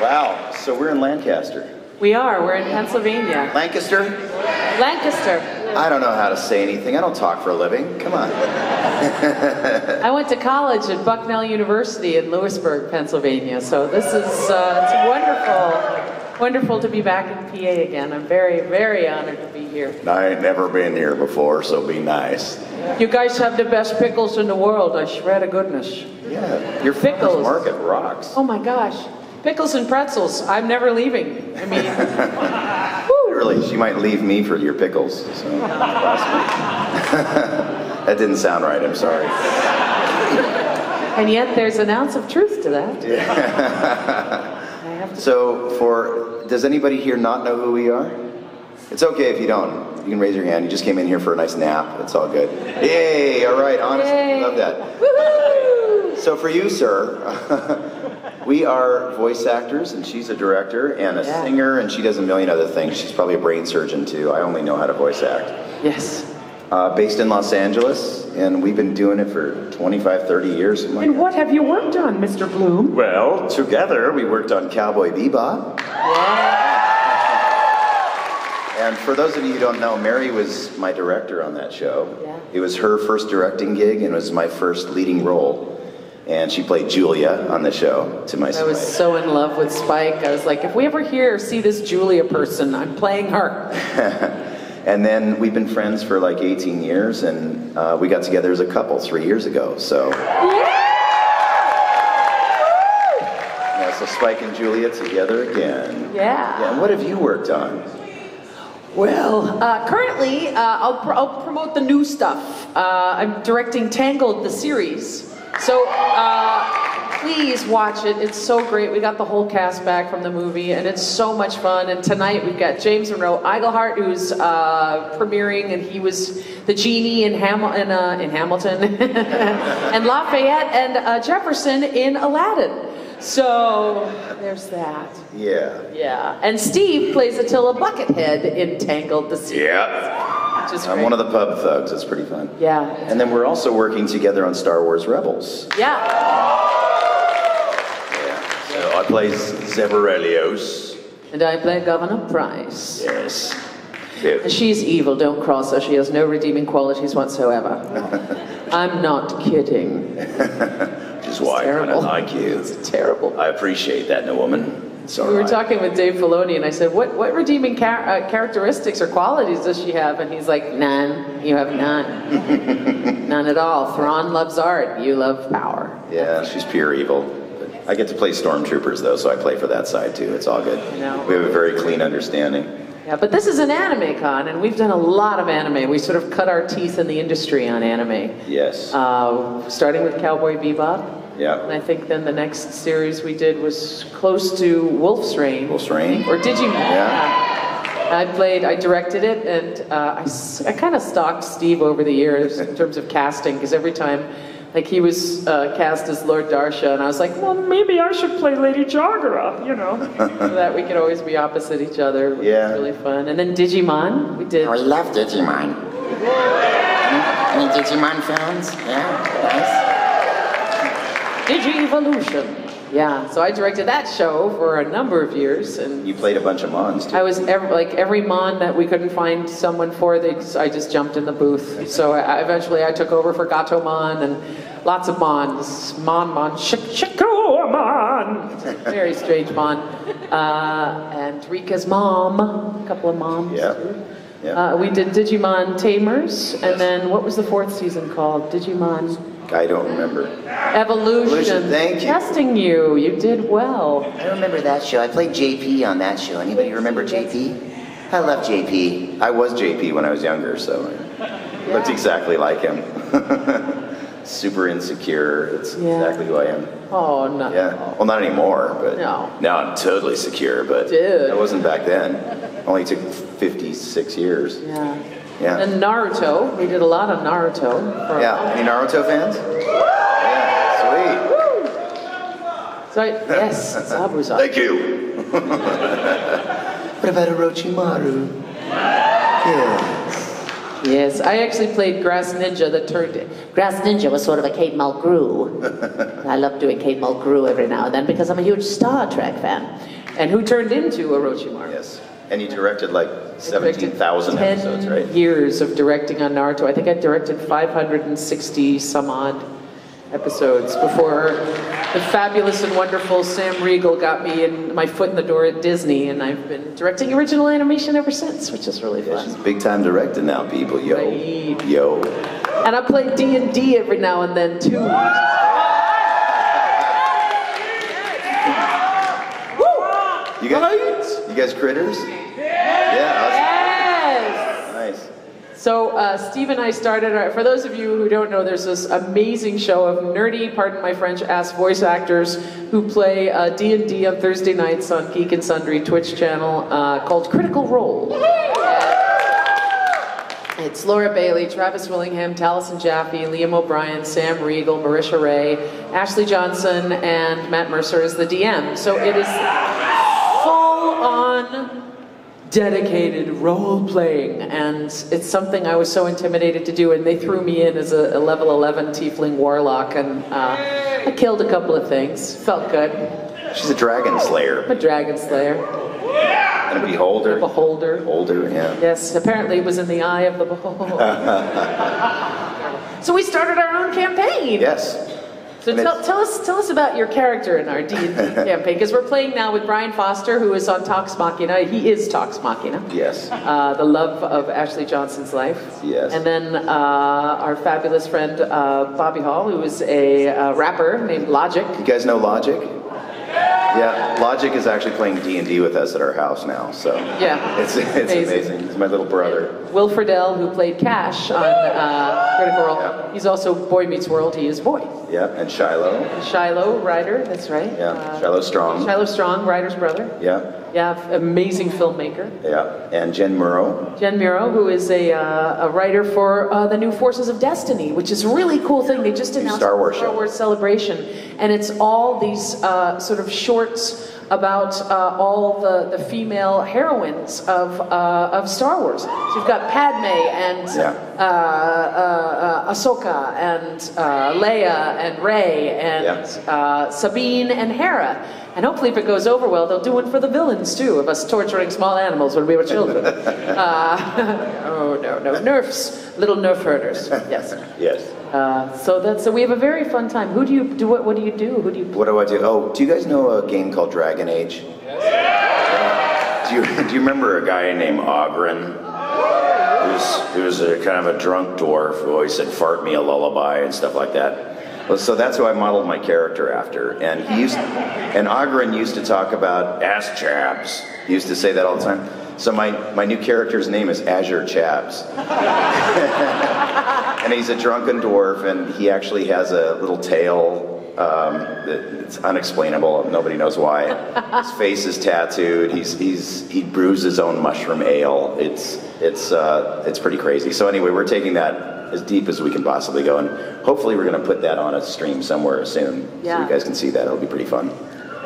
Wow, so we're in Lancaster. We are. We're in Pennsylvania. Lancaster? Lancaster. I don't know how to say anything. I don't talk for a living. Come on. I went to college at Bucknell University in Lewisburg, Pennsylvania. So this is uh, it's wonderful, wonderful to be back in PA again. I'm very, very honored to be here. I ain't never been here before, so be nice. You guys have the best pickles in the world. I swear to goodness. Yeah, your Pickles. market rocks. Oh my gosh, pickles and pretzels. I'm never leaving. I mean, Really, she might leave me for your pickles. So. that didn't sound right. I'm sorry. and yet there's an ounce of truth to that. I have to. So, for does anybody here not know who we are? It's okay if you don't. You can raise your hand. You just came in here for a nice nap. It's all good. Yay! All right, honestly, Yay. love that. Woohoo! So for you, sir, we are voice actors, and she's a director and a Yeah. singer, and she does a million other things. She's probably a brain surgeon too. I only know how to voice act. Yes. Uh, based in Los Angeles, and we've been doing it for 25, 30 years. like And what have you worked on, Mr. Blum? Well, together we worked on Cowboy Bebop. Yeah. And for those of you who don't know, Mary was my director on that show. Yeah. It was her first directing gig and it was my first leading role. And she played Julia on the show to my I was so in love with Spike. I was like, if we ever hear or see this Julia person, I'm playing her. And then we've been friends for like 18 years and uh, we got together as a couple three years ago. So, yeah, so Spike and Julia together again. Yeah. Yeah, and what have you worked on? Well, uh, currently, uh, I'll, pr- I'll promote the new stuff. Uh, I'm directing Tangled, the series. So uh, please watch it. It's so great. We got the whole cast back from the movie, and it's so much fun. And tonight we've got James Monroe Iglehart, who's uh, premiering, and he was the genie in, Ham- in, uh, in Hamilton, and Lafayette and uh, Jefferson in Aladdin. So there's that. Yeah. Yeah, and Steve plays Attila Buckethead in Tangled the Sea. Yeah. Which is I'm great. one of the pub thugs. It's pretty fun. Yeah. And then we're also working together on Star Wars Rebels. Yeah. Yeah. So I play Zeb Orrelios. And I play Governor Price. Yes. And she's evil, don't cross her. She has no redeeming qualities whatsoever. I'm not kidding. Which is why I kind terrible. of like you. It's terrible. I appreciate that in a woman. All We were right. talking with Dave Filoni, and I said, "What what redeeming char- uh, characteristics or qualities does she have?" And he's like, "None. You have none. none at all. Thrawn loves art. You love power." Yeah, she's pure evil. I get to play stormtroopers though, so I play for that side too. It's all good. know. We have a very clean understanding. Yeah, but this is an anime con, and we've done a lot of anime. We sort of cut our teeth in the industry on anime, Yes. uh, starting with Cowboy Bebop. And. I think then the next series we did was close to Wolf's Rain. Wolf's Rain? Or Digimon. Yeah. I played, I directed it, and uh, I, I kind of stalked Steve over the years in terms of casting, because every time, like he was uh, cast as Lord Darcia, and I was like, well, maybe I should play Lady Jagara, you know, so that we could always be opposite each other. which was Yeah. really fun. And then Digimon, we did. Oh, I love Digimon. Any Digimon fans? Yeah, Digi-Evolution. Yeah, so I directed that show for a number of years, and You played a bunch of Mons too. I was ev like every mon that we couldn't find someone for. They just, I just jumped in the booth. So I, eventually I took over for Gatomon and lots of mons. Mon mon Shik Shikomon. Very strange mon. Uh, and Rika's mom. A couple of moms. Yeah. too. Yeah. Uh, we did Digimon Tamers, and then what was the fourth season called? Digimon I don't remember. Evolution. Evolution, thank you. Testing you. You did well. I remember that show. I played JP on that show. Anybody remember JP? I love JP. I was JP when I was younger, so I looked exactly like him. Super insecure. It's Yeah. exactly who I am. Oh no. Yeah. Well, not anymore, but No. now I'm totally secure. But Dude. I wasn't back then. Only took 56 years. Yeah. Yeah. And Naruto. We did a lot of Naruto. for- Yeah. Any Naruto fans? Yeah. Sweet. So I, yes, Zabuza. Thank you. what about Orochimaru? Yeah. Yes, I actually played Grass Ninja that turned it. Grass Ninja was sort of a Kate Mulgrew. I love doing Kate Mulgrew every now and then because I'm a huge Star Trek fan. And who turned into Orochimaru? Yes. And you directed like I directed 17,000 episodes, right? years of directing on Naruto. I think I directed 560 some odd episodes before the fabulous and wonderful Sam Riegel got me in my foot in the door at Disney, and I've been directing original animation ever since, which is really Yeah, she's fun. big time director now, people. Yo. Right. Yo. And I play D and D every now and then too. You guys, you guys critters? Yeah. Yes. Nice. So uh, Steve and I started. Our, for those of you who don't know, there's this amazing show of nerdy, pardon my French, ass voice actors who play uh, D and D on Thursday nights on Geek and Sundry Twitch channel uh, called Critical Role. It's Laura Bailey, Travis Willingham, Taliesin Jaffe, Liam O'Brien, Sam Riegel, Marisha Ray, Ashley Johnson, and Matt Mercer is the DM. So it is full on dedicated role playing, and it's something I was so intimidated to do. And they threw me in as a, a level 11 tiefling warlock, and uh, I killed a couple of things. Felt good. She's a dragon slayer. I'm a dragon slayer, And a beholder. beholder. Beholder, yeah. Yes, apparently it was in the eye of the beholder. so we started our own campaign. Yes. So tell, tell us tell us about your character in our D and D campaign because we're playing now with Brian Foster, who is on Talks Machina. He is Talks Machina. Yes. Uh, the love of Ashley Johnson's life. Yes. And then uh, our fabulous friend uh, Bobby Hall, who is a uh, rapper named Logic. You guys know Logic? Yeah, Logic is actually playing D&D with us at our house now, so. Yeah. It's, it's Amazing. amazing. He's my little brother. Will Friedle, who played Cash on uh, Critical Role. Yeah. He's also Boy Meets World. He is Boy. Yeah, and Shiloh. Shiloh, Ryder, That's right. Yeah, Uh, Shiloh Strong. Shiloh Strong, Ryder's brother. Yeah, Yeah, amazing filmmaker. yeah. And Jen Muro. Jen Muro, who is a, uh, a writer for uh, the new Forces of Destiny, which is a really cool thing. They just announced Star Wars Star. Wars celebration, and it's all these uh, sort of shorts about uh, all the, the female heroines of, uh, of Star Wars. So you've got Padme and Yeah. uh, uh, uh, Ahsoka and uh, Leia and Rey and Yeah. uh, Sabine and Hera. And hopefully, if it goes over well, they'll do one for the villains too, of us torturing small animals when we were children. uh, oh no, no nerfs, little nerf herders. Yes. Yes. Uh, so that's so we have a very fun time. Who do you do? What, what do you do? Who do you? What do I do? Oh, do you guys know a game called Dragon Age? Do you, do you remember a guy named Ogren? He was, he was a kind of a drunk dwarf who always said, fart me a lullaby and stuff like that. Well, so that's who I modeled my character after. And he used, and Ogren used to talk about ass chaps. He used to say that all the time. So my, my new character's name is Azure Chaps. and he's a drunken dwarf, and he actually has a little tail. Um, that it's unexplainable. Nobody knows why. His face is tattooed. He's he's he brews his own mushroom ale. It's it's uh, it's pretty crazy. So anyway, we're taking that as deep as we can possibly go, and hopefully we're going to put that on a stream somewhere soon, so you guys can see that. It'll be pretty fun.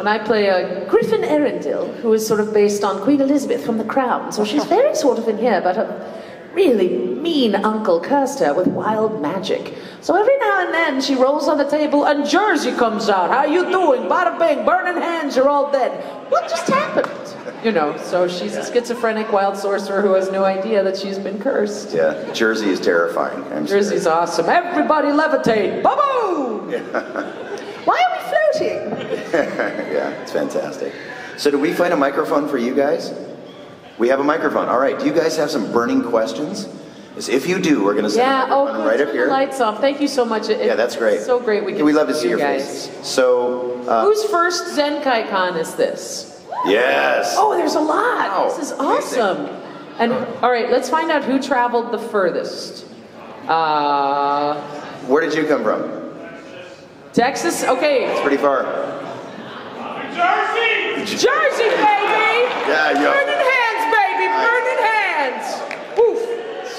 And I play a Griffin Erindil, who is sort of based on Queen Elizabeth from The Crown. So she's very sort of in here, but her really mean uncle cursed her with wild magic. So every now and then she rolls on the table and Jersey comes out. How you doing? Bada bing, burning hands, you're all dead. What just happened? You know, so she's a schizophrenic wild sorcerer who has no idea that she's been cursed. Yeah, Jersey is terrifying. I'm sorry. Jersey's awesome. Everybody levitate. Why are yeah, it's fantastic. So, do we find a microphone for you guys? We have a microphone. All right. Do you guys have some burning questions? If you do, we're going to send Yeah, oh, good. right Turn up the here. lights off. Thank you so much. It- Yeah, that's great. So great. We can we love to see see you your guys. faces. So, uh, Whose first Zenkaikon is this? yes. Oh, there's a lot. Wow, This is amazing. awesome. And all right, let's find out who traveled the furthest. Uh, Where did you come from? Texas. Okay, It's Pretty far. Jersey, Jersey, baby. Yeah, yo. Burning hands, baby. Burning hands. Woof.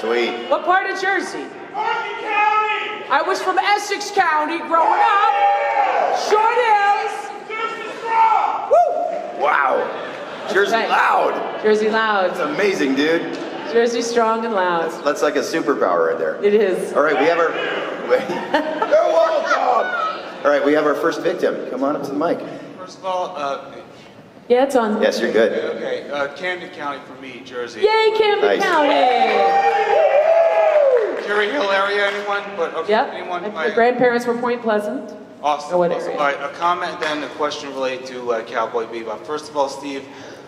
Sweet. What part of Jersey? Bergen County! I was from Essex County growing up. Short Hills. Jersey strong! Woo! Wow. Jersey right. loud. Jersey Loud. It's amazing, dude. Jersey strong and loud. That's like a superpower right there. It is. All right, we have our. You're welcome. All right, we have our first victim. Come on up to the mic. First of all, uh, Yeah, it's on. Yes, you're good. okay, uh, Camden County for me, Jersey. Yay, Camden Nice. County! Cherry Hill area, anyone? But okay, Yep. anyone? My Alright, grandparents were Point Pleasant. Awesome. What awesome. area? All right, a comment, then a question related to uh, Cowboy Bebop. First of all, Steve,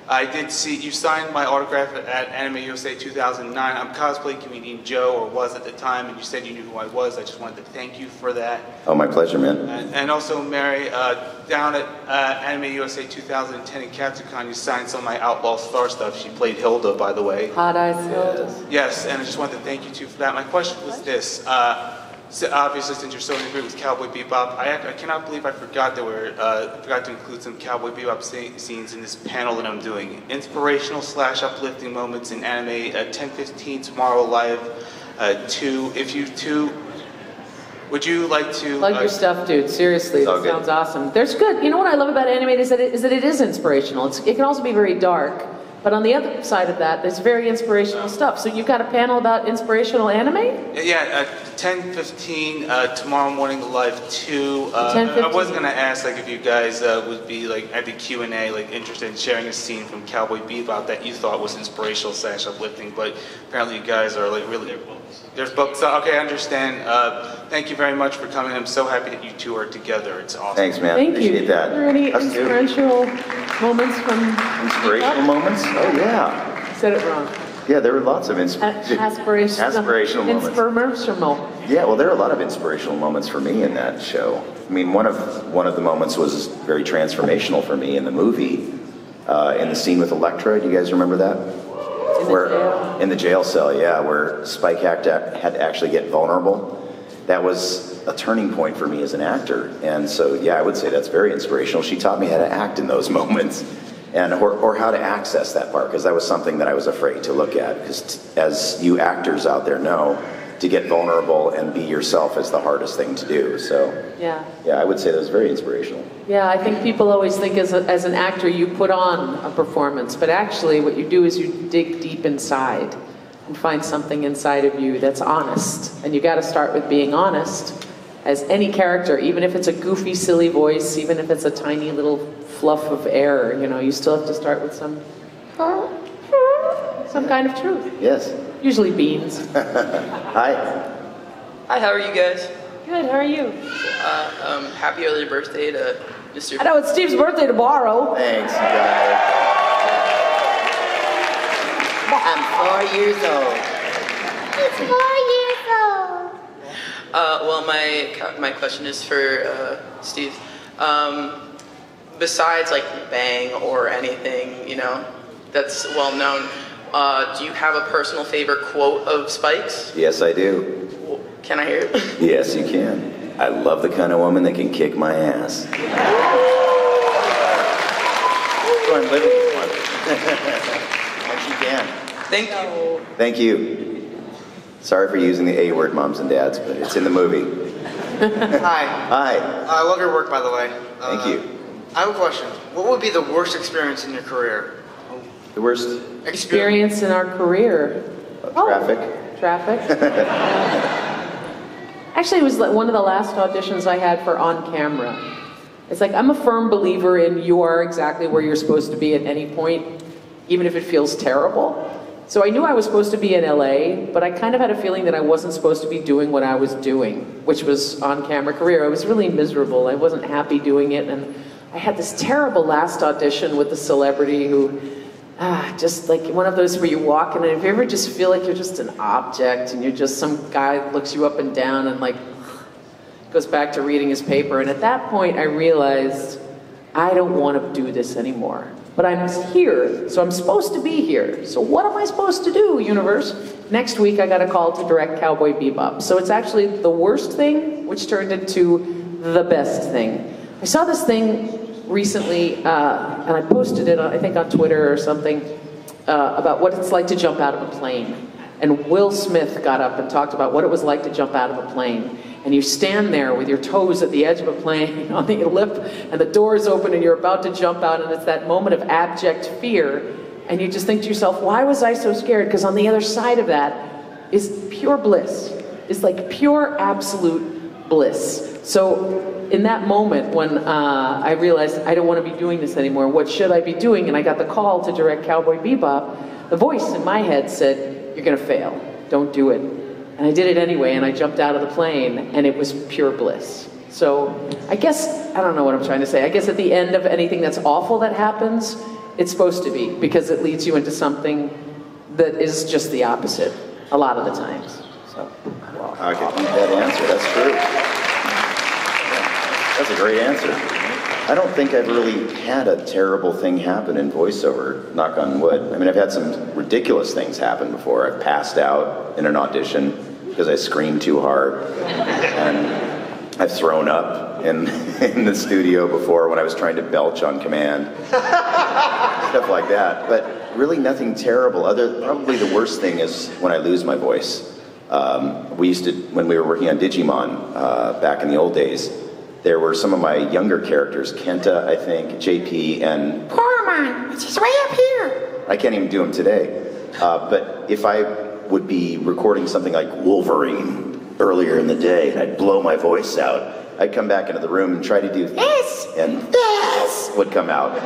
I did see you signed my autograph at Anime USA 2009. I'm cosplay comedian Joe, or was at the time, and you said you knew who I was. I just wanted to thank you for that. Oh, my pleasure, man. And, and also, Mary, uh, down at uh, Anime USA 2010 in Capsicon, you signed some of my Outlaw Star stuff. She played Hilda, by the way. Hot Eyes Hilda. Yes, and I just wanted to thank you too for that. My question was this. Uh, so obviously, since you're so in agreement with Cowboy Bebop, I, I cannot believe I forgot that we're uh, forgot to include some Cowboy Bebop sce- scenes in this panel that I'm doing. Inspirational slash uplifting moments in anime. Uh, 10:15 tomorrow live. Uh, two. If you two, would you like to? Plug uh, your stuff, dude. Seriously, It's that good. sounds awesome. There's good. You know what I love about anime is that it is, that it is inspirational. It's, it can also be very dark. But on the other side of that, there's very inspirational stuff. So you've got a panel about inspirational anime? Yeah, uh, 10:15 uh, tomorrow morning live two. Uh, 10:15. I was gonna ask like if you guys uh, would be like at the Q and A like interested in sharing a scene from Cowboy Bebop that you thought was inspirational slash uplifting, but apparently you guys are like really. There's books. Uh, okay, I understand. Uh, thank you very much for coming. I'm so happy that you two are together. It's awesome. Thanks, man. Thank Appreciate you. that. Are there any Us too. inspirational moments from Inspirational moments? Oh, yeah. Said it wrong. Yeah, there were lots of A- inspirational. Aspirational. Aspirational moments. Inspirational. Yeah, well, there are a lot of inspirational moments for me in that show. I mean, one of one of the moments was very transformational for me in the movie, uh, in the scene with Elektra. Do you guys remember that? In the where, jail. In the jail cell, yeah, where Spike had to, had to actually get vulnerable. That was a turning point for me as an actor, and so yeah, I would say that's very inspirational. She taught me how to act in those moments, and or, or how to access that part because that was something that I was afraid to look at. Because as you actors out there know, to get vulnerable and be yourself is the hardest thing to do. So Yeah. yeah, I would say that was very inspirational. Yeah, I think people always think as, a, as an actor you put on a performance, but actually what you do is you dig deep inside and find something inside of you that's honest. And you got to start with being honest as any character, even if it's a goofy, silly voice, even if it's a tiny little fluff of air, you know, you still have to start with some some kind of truth. Yes. Usually beans. Hi. Hi, how are you guys? Good, how are you? Uh, um, happy early birthday to Mr. I know it's Steve's birthday tomorrow. Thanks, you guys. I'm four years old. He's Four years old. Uh, well, my my question is for uh, Steve. Um, besides like Bang or anything, you know, that's well known. Uh, do you have a personal favorite quote of Spike's? Yes, I do. Can I hear it? Yes, you can. I love the kind of woman that can kick my ass. Go on, live with one. Yes, can. Thank you. Thank you. Sorry for using the A word, moms and dads, but it's in the movie. Hi. Hi. I love your work, by the way. Thank Uh, you. I have a question. What would be the worst experience in your career? The worst Experience in our career. Oh. traffic. Traffic. Actually, it was one of the last auditions I had for on camera. It's like I'm a firm believer in you are exactly where you're supposed to be at any point, even if it feels terrible. So I knew I was supposed to be in LA, but I kind of had a feeling that I wasn't supposed to be doing what I was doing, which was on camera career. I was really miserable. I wasn't happy doing it, and I had this terrible last audition with the celebrity who ah, just like one of those where you walk in and if you ever just feel like you're just an object and you're just some guy looks you up and down and like goes back to reading his paper. And at that point, I realized I don't want to do this anymore. But I'm here, so I'm supposed to be here. So what am I supposed to do, universe? Next week, I got a call to direct Cowboy Bebop. So it's actually the worst thing, which turned into the best thing. I saw this thing recently, uh, and I posted it, I think, on Twitter or something, uh, about what it's like to jump out of a plane. And Will Smith got up and talked about what it was like to jump out of a plane. And you stand there with your toes at the edge of a plane on the lip, and the door is open, and you're about to jump out, and it's that moment of abject fear. And you just think to yourself, why was I so scared? Because on the other side of that is pure bliss. It's like pure absolute bliss. So in that moment when uh, I realized I don't want to be doing this anymore, what should I be doing? And I got the call to direct Cowboy Bebop, the voice in my head said, You're going to fail. Don't do it. And I did it anyway, and I jumped out of the plane, and it was pure bliss. So I guess, I don't know what I'm trying to say. I guess at the end of anything that's awful that happens, it's supposed to be, because it leads you into something that is just the opposite a lot of the times. So, well, I could beat that answer. That's true. That's a great answer. I don't think I've really had a terrible thing happen in voiceover, knock on wood. I mean, I've had some ridiculous things happen before. I've passed out in an audition because I screamed too hard. And I've thrown up in, in the studio before when I was trying to belch on command. Stuff like that. But really nothing terrible. Other, probably the worst thing is when I lose my voice. Um, we used to, when we were working on Digimon uh, back in the old days, there were some of my younger characters, Kenta, I think, JP, and Poramon, which is way up here. I can't even do them today. Uh, but if I would be recording something like Wolverine earlier in the day, and I'd blow my voice out, I'd come back into the room and try to do this, and this would come out.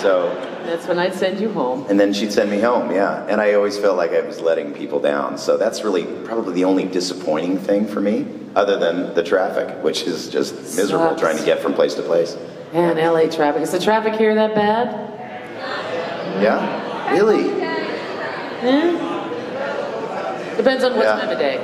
So, that's when I'd send you home. and then she'd send me home, yeah. And I always felt like I was letting people down. So that's really probably the only disappointing thing for me, other than the traffic, which is just miserable Sucks. trying to get from place to place. Man, LA traffic. Is the traffic here that bad? Yeah? Really? Eh? Depends on what Yeah. time of day.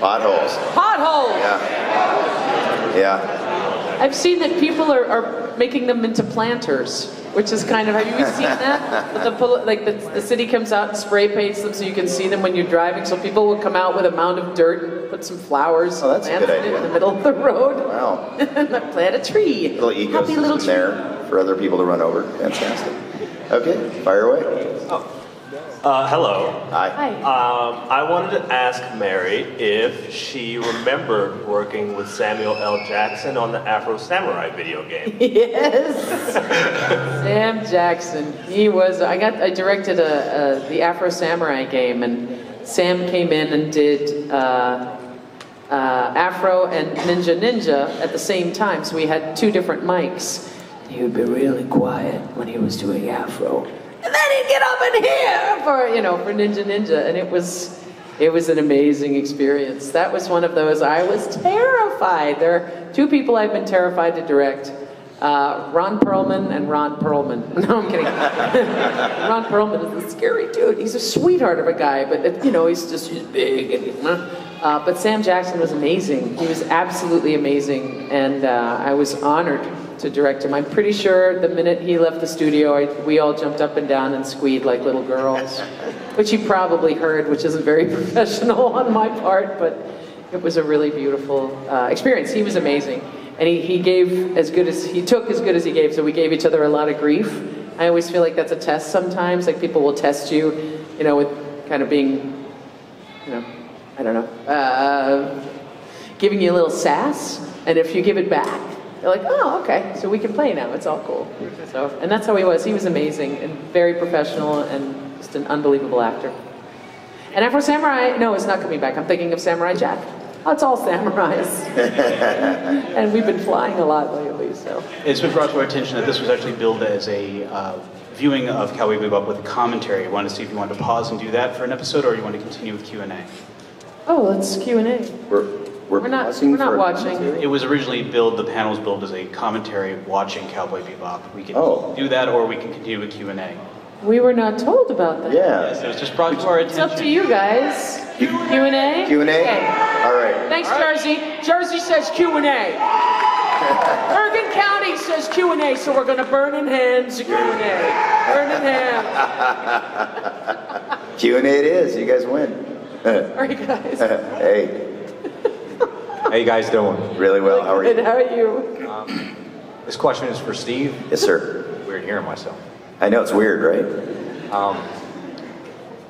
Potholes. Potholes! Yeah. Yeah. I've seen that people are, are making them into planters, which is kind of, have you seen that? With the, poli- like the, the city comes out and spray paints them so you can see them when you're driving. So people will come out with a mound of dirt and put some flowers, Oh, that's a good idea. in the middle of the road, Wow. and plant a tree. Little Happy little ecosystem tree. there for other people to run over. Fantastic. Okay, fire away. Oh. Uh, hello. Hi. Hi. Um, I wanted to ask Mary if she remembered working with Samuel L. Jackson on the Afro Samurai video game. Yes. Sam Jackson. He was. I got. I directed a, a the Afro Samurai game, and Sam came in and did uh, uh, Afro and Ninja Ninja at the same time. So we had two different mics. He would be really quiet when he was doing Afro, and then he'd get up in here for you know for Ninja Ninja, and it was. It was an amazing experience. That was one of those, I was terrified. There are two people I've been terrified to direct uh, Ron Perlman and Ron Perlman. No, I'm kidding. Ron Perlman is a scary dude. He's a sweetheart of a guy, but uh, you know he's just he's big and. Uh, but Sam Jackson was amazing. He was absolutely amazing, and uh, I was honored to direct him. I'm pretty sure the minute he left the studio, I, we all jumped up and down and squeed like little girls, which he probably heard, which isn't very professional on my part, but it was a really beautiful uh, experience. He was amazing. And he, he gave as good as, he took as good as he gave, so we gave each other a lot of grief. I always feel like that's a test sometimes, like people will test you, you know, with kind of being, you know, I don't know, uh, giving you a little sass, and if you give it back, they're like, oh, okay, so we can play now, it's all cool. So, and that's how he was. He was amazing and very professional and just an unbelievable actor. And Afro Samurai, no, it's not coming back. I'm thinking of Samurai Jack. Oh, it's all samurais. and we've been flying a lot lately, so. It's been brought to our attention that this was actually billed as a uh, viewing of Cowboy Bebop with commentary. I wanted to see if you wanted to pause and do that for an episode, or you want to continue with Q and A. Oh, let's Q and A. We're, we're, We're not- pausing we're not for watching. It was originally billed. The panel was billed as a commentary watching Cowboy Bebop. We can Oh. do that, or we can continue with Q and A. We were not told about that. Yes, Yeah. it was just brought to our attention. It's attention. up to you guys. Q and A. Q and A. Okay. All right. Thanks, Jersey. Jersey says Q and A. Bergen County says Q and A, so we're gonna burn in hands Q and A. Burn in hands. Q and A it is. You guys win. All right, guys. hey, How you guys doing? really well. How are Good. you? How are you? This question is for Steve. Yes, sir. Weird hearing myself. I know it's weird, right? Um,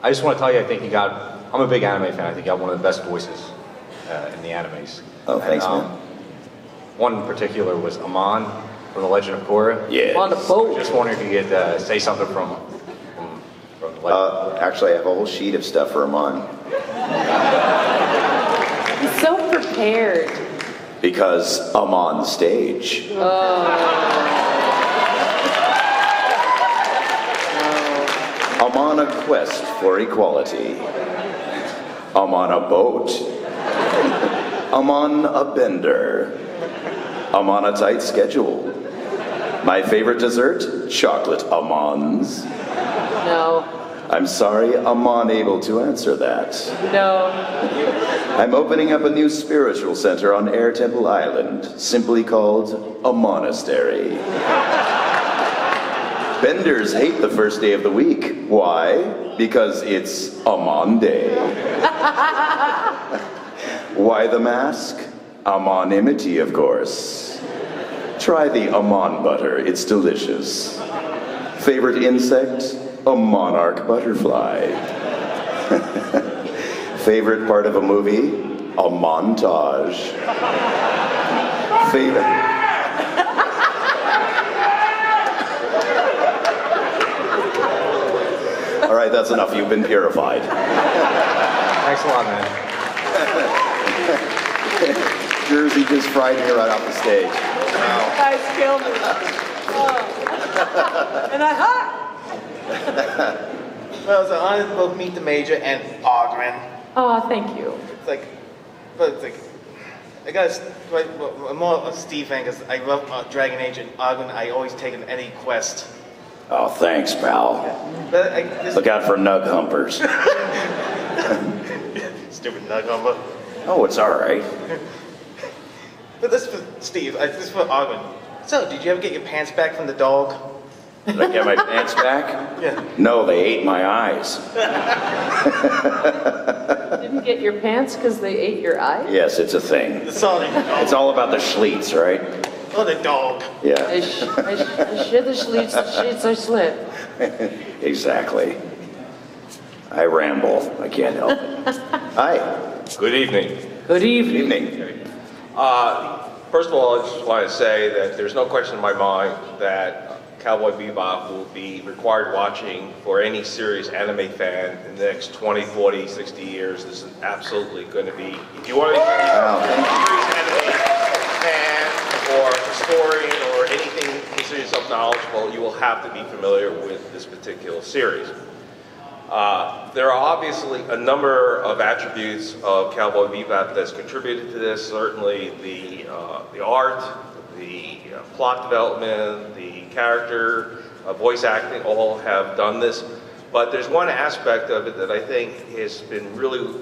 I just want to tell you, I think you got. I'm a big anime fan. I think you got one of the best voices uh, in the animes. Oh, thanks, And, man. One in particular was Amon from The Legend of Korra. Yeah. On the boat. Just wondering if you could uh, say something from Uh, actually, I have a whole sheet of stuff for Amon He's so prepared. because I'm on stage. Oh. I'm on a quest for equality. I'm on a boat. I'm on a bender. I'm on a tight schedule. My favorite dessert? Chocolate almonds. No, I'm sorry, I'm unable to answer that. no. I'm opening up a new spiritual center on Air Temple Island, simply called a monastery. Benders hate the first day of the week. Why? Because it's a Monday. Why the mask? Amonimity, of course. Try the Amon butter, it's delicious. Favorite insect? A monarch butterfly. Favorite part of a movie? A montage. Favorite. All right, that's enough. You've been purified. Thanks a lot, man. Jersey just fried me right off the stage. guys killed me. Oh. and I hot. Well, it's an honor to both meet the major and Ogren. Oh, thank you. It's like, but it's like, I guess, like, well, I'm more a Steve fan because I love uh, Dragon Age and Ogren. I always take him any quest. Oh, thanks, pal. But I, this Look out for nug humpers. stupid nug number. Oh, it's all right. But this for Steve. I, this for Ogren. So, did you ever get your pants back from the dog? Did I get my pants back? Yeah. No, they ate my eyes. Didn't get your pants because they ate your eyes? Yes, it's a thing. The song. It's all about the Schliets, right? Oh, the dog. I, Yeah, sh- I, sh- I shit the Schliets, the sheets are slit. exactly. I ramble. I can't help it. Hi. Good evening. Good Good evening. evening. Uh, first of all, I just want to say that there's no question in my mind that Cowboy Bebop will be required watching for any serious anime fan in the next 20, 40, 60 years. This is absolutely going to be, if you want to be Wow, thank serious anime fan or historian or anything, consider yourself knowledgeable, you will have to be familiar with this particular series. Uh, there are obviously a number of attributes of Cowboy Bebop that's contributed to this. Certainly the uh, the art, the uh, plot development, the character, uh, voice acting, all have done this. But there's one aspect of it that I think has been really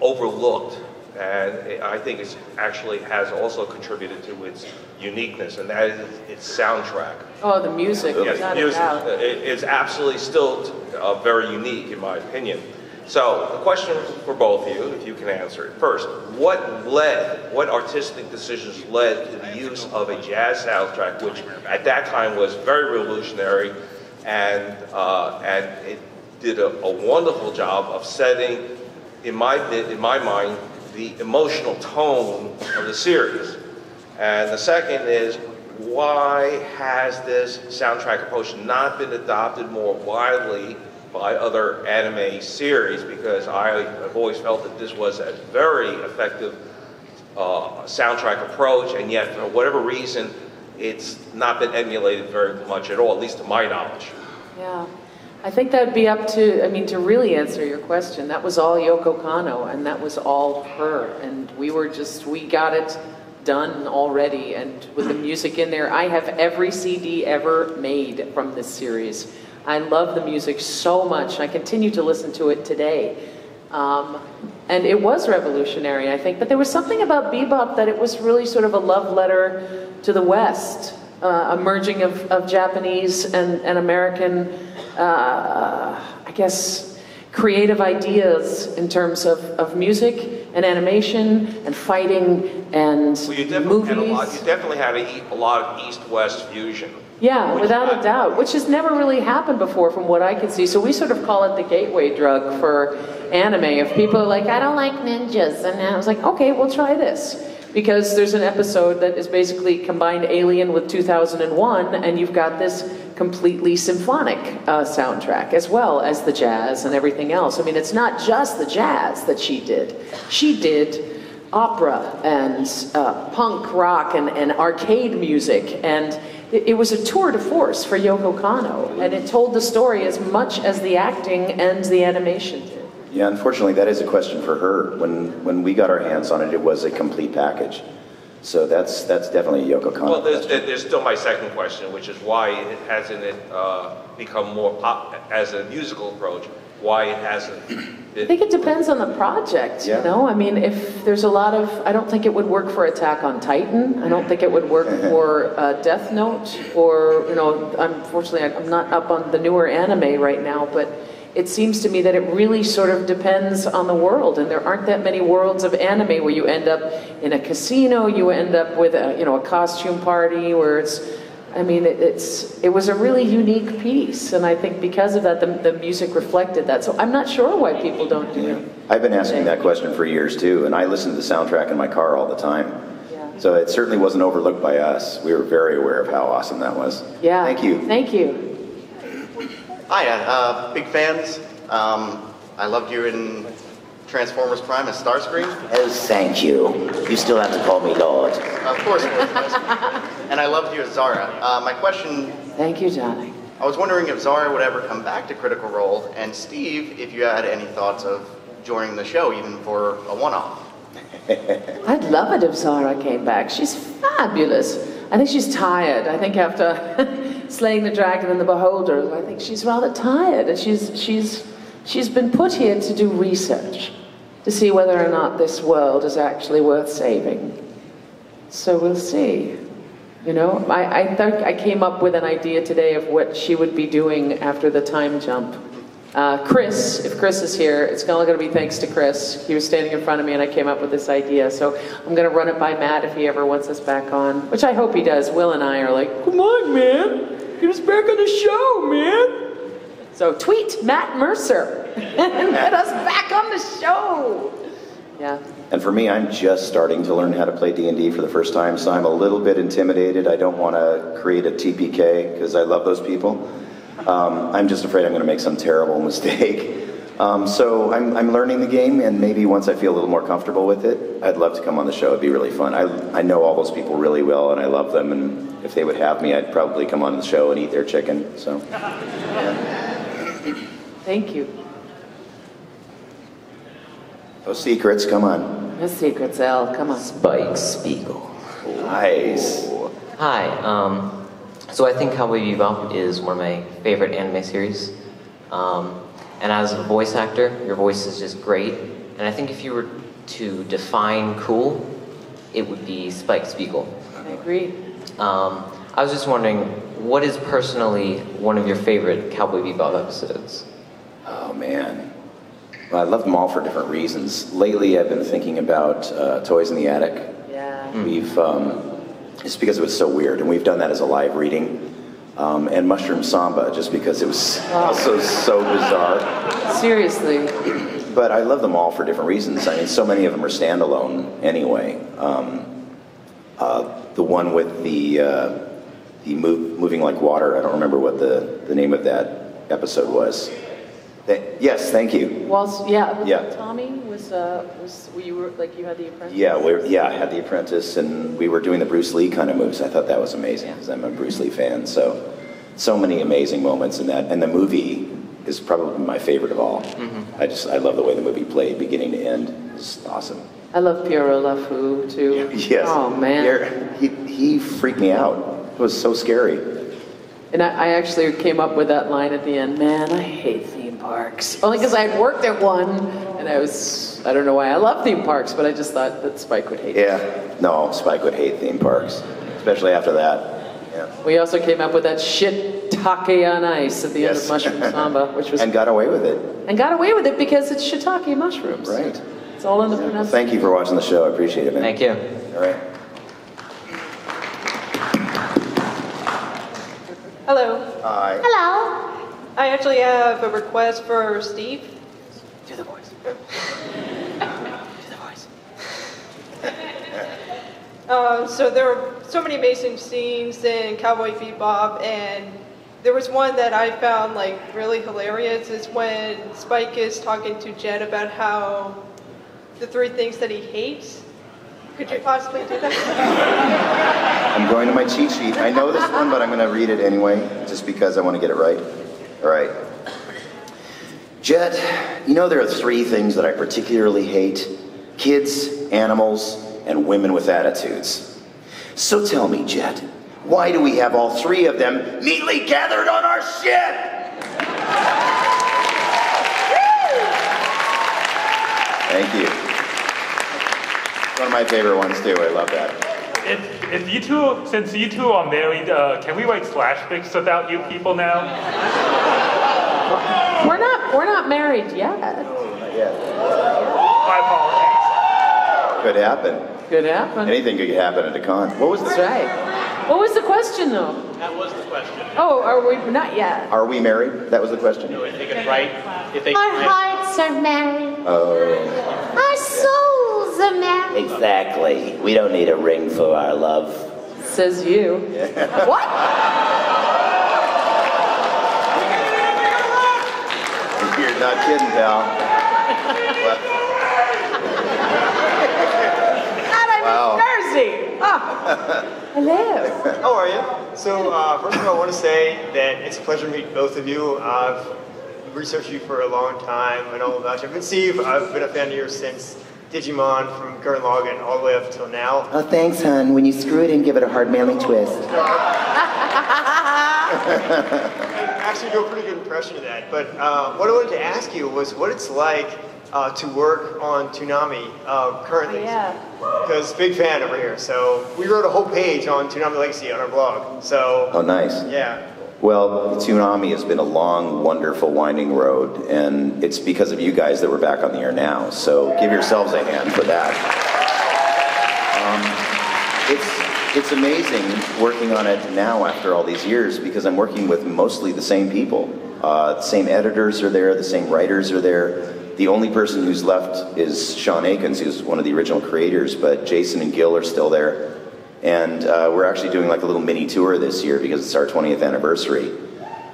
overlooked, and I think it actually has also contributed to its uniqueness, and that is its soundtrack. Oh, the music, Yes, music uh, it is absolutely still uh, very unique in my opinion. So the question for both of you, if you can answer it first, what led, what artistic decisions led to the use of a jazz soundtrack, which at that time was very revolutionary, and uh, and it did a, a wonderful job of setting, in my in my mind, the emotional tone of the series. And the second is, why has this soundtrack approach not been adopted more widely by other anime series? Because I have always felt that this was a very effective uh, soundtrack approach, and yet for whatever reason, it's not been emulated very much at all, at least to my knowledge. Yeah. I think that'd be up to, I mean, to really answer your question, that was all Yoko Kanno and that was all her. And we were just, we got it done already. And with the music in there, I have every CD ever made from this series. I love the music so much. I continue to listen to it today. Um, and it was revolutionary, I think. But there was something about bebop that it was really sort of a love letter to the West, uh, a merging of, of Japanese and, and American, uh, I guess, creative ideas in terms of, of music and animation and fighting and Well, you definitely had a lot. You definitely had a, a lot of East-West fusion. Yeah, without a doubt, which has never really happened before from what I can see. So we sort of call it the gateway drug for anime. If people are like, I don't like ninjas, and I was like, okay, we'll try this. because there's an episode that is basically combined Alien with 2001, and you've got this completely symphonic uh, soundtrack as well as the jazz and everything else. I mean, it's not just the jazz that she did. She did opera and uh, punk rock and, and arcade music and it, it was a tour de force for Yoko Kanno and it told the story as much as the acting and the animation did. Yeah, unfortunately, that is a question for her. When when we got our hands on it, it was a complete package. So that's that's definitely a Yoko Kanno. Well, there's, there's still my second question, which is why it hasn't it uh, become more pop as a musical approach? Why it hasn't? I think it depends on the project, you know? I mean, if there's a lot of, I don't think it would work for Attack on Titan. I don't think it would work for uh, Death Note or, you know, unfortunately, I'm not up on the newer anime right now, but it seems to me that it really sort of depends on the world and there aren't that many worlds of anime where you end up in a casino you end up with a you know a costume party where it's i mean it, it's it was a really unique piece and i think because of that the, the music reflected that so i'm not sure why people don't do it I've been asking that question for years too, and I listen to the soundtrack in my car all the time. So it certainly wasn't overlooked by us. We were very aware of how awesome that was. yeah Thank you. thank you Hi, uh, big fans. Um, I loved you in Transformers Prime as Starscream. Oh, thank you. You still have to call me Lord. Of course. and I loved you as Zahra. Uh, my question. Thank you, darling. I was wondering if Zahra would ever come back to Critical Role, and Steve, if you had any thoughts of joining the show, even for a one-off. I'd love it if Zahra came back. She's fabulous. I think she's tired. I think after slaying the dragon and the beholder, I think she's rather tired. And she's, she's, she's been put here to do research to see whether or not this world is actually worth saving. So we'll see. You know, I, I think I came up with an idea today of what she would be doing after the time jump. Uh, Chris, if Chris is here, it's going to be thanks to Chris. He was standing in front of me and I came up with this idea. So I'm going to run it by Matt if he ever wants us back on, which I hope he does. Will and I are like, come on, man. Get us back on the show, man. So tweet Matt Mercer and get us back on the show. Yeah. And for me, I'm just starting to learn how to play D&D for the first time, so I'm a little bit intimidated. I don't want to create a TPK because I love those people. Um, I'm just afraid I'm going to make some terrible mistake. Um, so I'm, I'm learning the game, and maybe once I feel a little more comfortable with it, I'd love to come on the show. It'd be really fun. I, I know all those people really well, and I love them. And if they would have me, I'd probably come on the show and eat their chicken. So, Thank you. No secrets. Come on. No secrets, Al. Come on. Spike Spiegel. Nice. Hi. Um, so I think Cowboy Bebop is one of my favorite anime series. Um, and as a voice actor, your voice is just great. And I think if you were to define cool, it would be Spike Spiegel. I agree. Um, I was just wondering, what is personally one of your favorite Cowboy Bebop episodes? Oh man. Well, I love them all for different reasons. Lately, I've been thinking about uh, Toys in the Attic. Yeah. We've, um, just because it was so weird, and we've done that as a live reading. Um, and Mushroom Samba, just because it was also so bizarre. Seriously. But I love them all for different reasons. I mean, so many of them are standalone anyway. Um, uh, the one with the uh, the move, moving like water. I don't remember what the, the name of that episode was. Th- yes, thank you. Whilst, yeah, Yeah. Tommy was, uh, was, were you were, like, you had the apprentice? Yeah, we yeah, I had The Apprentice, and we were doing the Bruce Lee kind of moves. I thought that was amazing because I'm a Bruce Lee fan. So, so many amazing moments in that, and the movie is probably my favorite of all. I just I love the way the movie played, beginning to end. It's awesome. I love Pierrot le Fou, too. Yes. Oh, man. Pierre- He he freaked me out. It was so scary. And I, I actually came up with that line at the end, man, I hate theme parks. Only because I had worked at one, and I was, I don't know why I love theme parks, but I just thought that Spike would hate it. Yeah. No, Spike would hate theme parks, especially after that. Yeah. We also came up with that shit take on ice at the Yes. end of Mushroom Samba, which was, And got away with it. and got away with it because it's shiitake mushrooms. Right. It's all in the Well, pronunciation. thank you for watching the show. I appreciate it, man. Thank you. All right. Hello. Hi. Hello. I actually have a request for Steve. Do the voice. Uh, so there were so many amazing scenes in Cowboy Bebop, and there was one that I found like really hilarious. Is when Spike is talking to Jet about how the three things that he hates. Could you possibly do that? I'm going to my cheat sheet. I know this one, but I'm going to read it anyway, just because I want to get it right. All right. Jet, you know there are three things that I particularly hate kids, animals, and women with attitudes. So tell me, Jet, why do we have all three of them neatly gathered on our ship? Thank you. One of my favorite ones, too. I love that. If, if you two, since you two are married, uh, can we write slash fics about you people now? We're not we're not married yet. My apologies. Could happen. Could happen. Anything could happen at a con. What was the That's right. What was the question though? That was the question. Oh, are we not yet? Are we married? That was the question. If they could write, if they Our could hearts are married. Oh. Our souls are married. Exactly. We don't need a ring for our love. Says you. what? You're not kidding, pal. Out of Wow. New Jersey. Oh. Hello. How are you? So, uh, first of all, I want to say that it's a pleasure to meet both of you. I've researched you for a long time. I know about you. I've been Steve. I've been a fan of yours since Digimon from Gurren Lagann all the way up till now. Oh, thanks, hon. When you screw it in, give it a hard manly twist. I actually do a pretty good impression of that. But uh, what I wanted to ask you was what it's like uh, to work on Toonami uh, currently. yeah. Because big fan over here. So we wrote a whole page on Toonami Legacy on our blog. So Oh, nice. yeah. Well, Toonami has been a long, wonderful, winding road, and it's because of you guys that we're back on the air now. So give yourselves a hand for that. Um, it's it's amazing working on it now after all these years because I'm working with mostly the same people. Uh, the same editors are there, the same writers are there. The only person who's left is Sean Akins, who's one of the original creators, but Jason and Gil are still there. And uh, we're actually doing like a little mini tour this year because it's our 20th anniversary.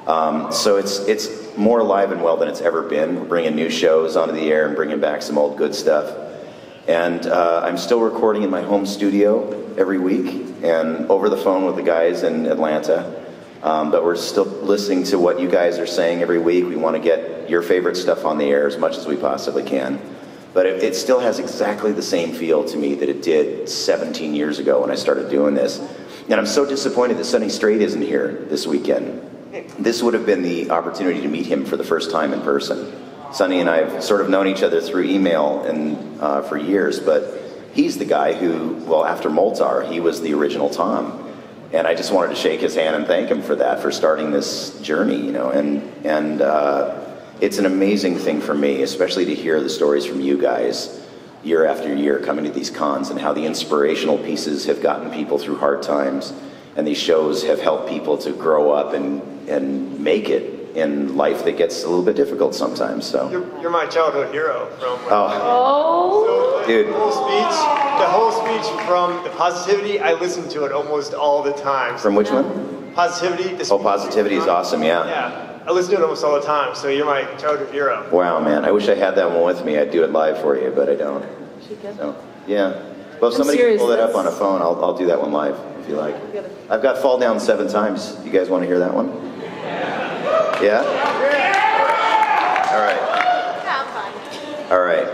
Um, so it's it's more alive and well than it's ever been. We're bringing new shows onto the air and bringing back some old good stuff. And uh, I'm still recording in my home studio every week and over the phone with the guys in Atlanta. Um, but we're still listening to what you guys are saying every week. We want to get your favorite stuff on the air as much as we possibly can. But it, it still has exactly the same feel to me that it did 17 years ago when I started doing this. And I'm so disappointed that Sonny Strait isn't here this weekend. This would have been the opportunity to meet him for the first time in person. Sonny and I have sort of known each other through email and uh, for years, but he's the guy who, well, after Moltar, he was the original Tom. And I just wanted to shake his hand and thank him for that, for starting this journey, you know. And and uh, it's an amazing thing for me, especially to hear the stories from you guys year after year coming to these cons and how the inspirational pieces have gotten people through hard times and these shows have helped people to grow up and, and make it in life that gets a little bit difficult sometimes. So, You're, you're my childhood hero from. oh, dude, The whole speech, the whole speech from the positivity, I listen to it almost all the time. from which one? Positivity. The Oh, positivity is awesome. Yeah. Yeah, I listen to it almost all the time. So you're my childhood hero. Wow, man. I wish I had that one with me. I'd do it live for you, but I don't. So, yeah. Well, if I'm somebody serious, can pull that up on a phone, I'll, I'll do that one live if you like. I've got Fall Down seven times. You guys want to hear that one? Yeah? All right. All right.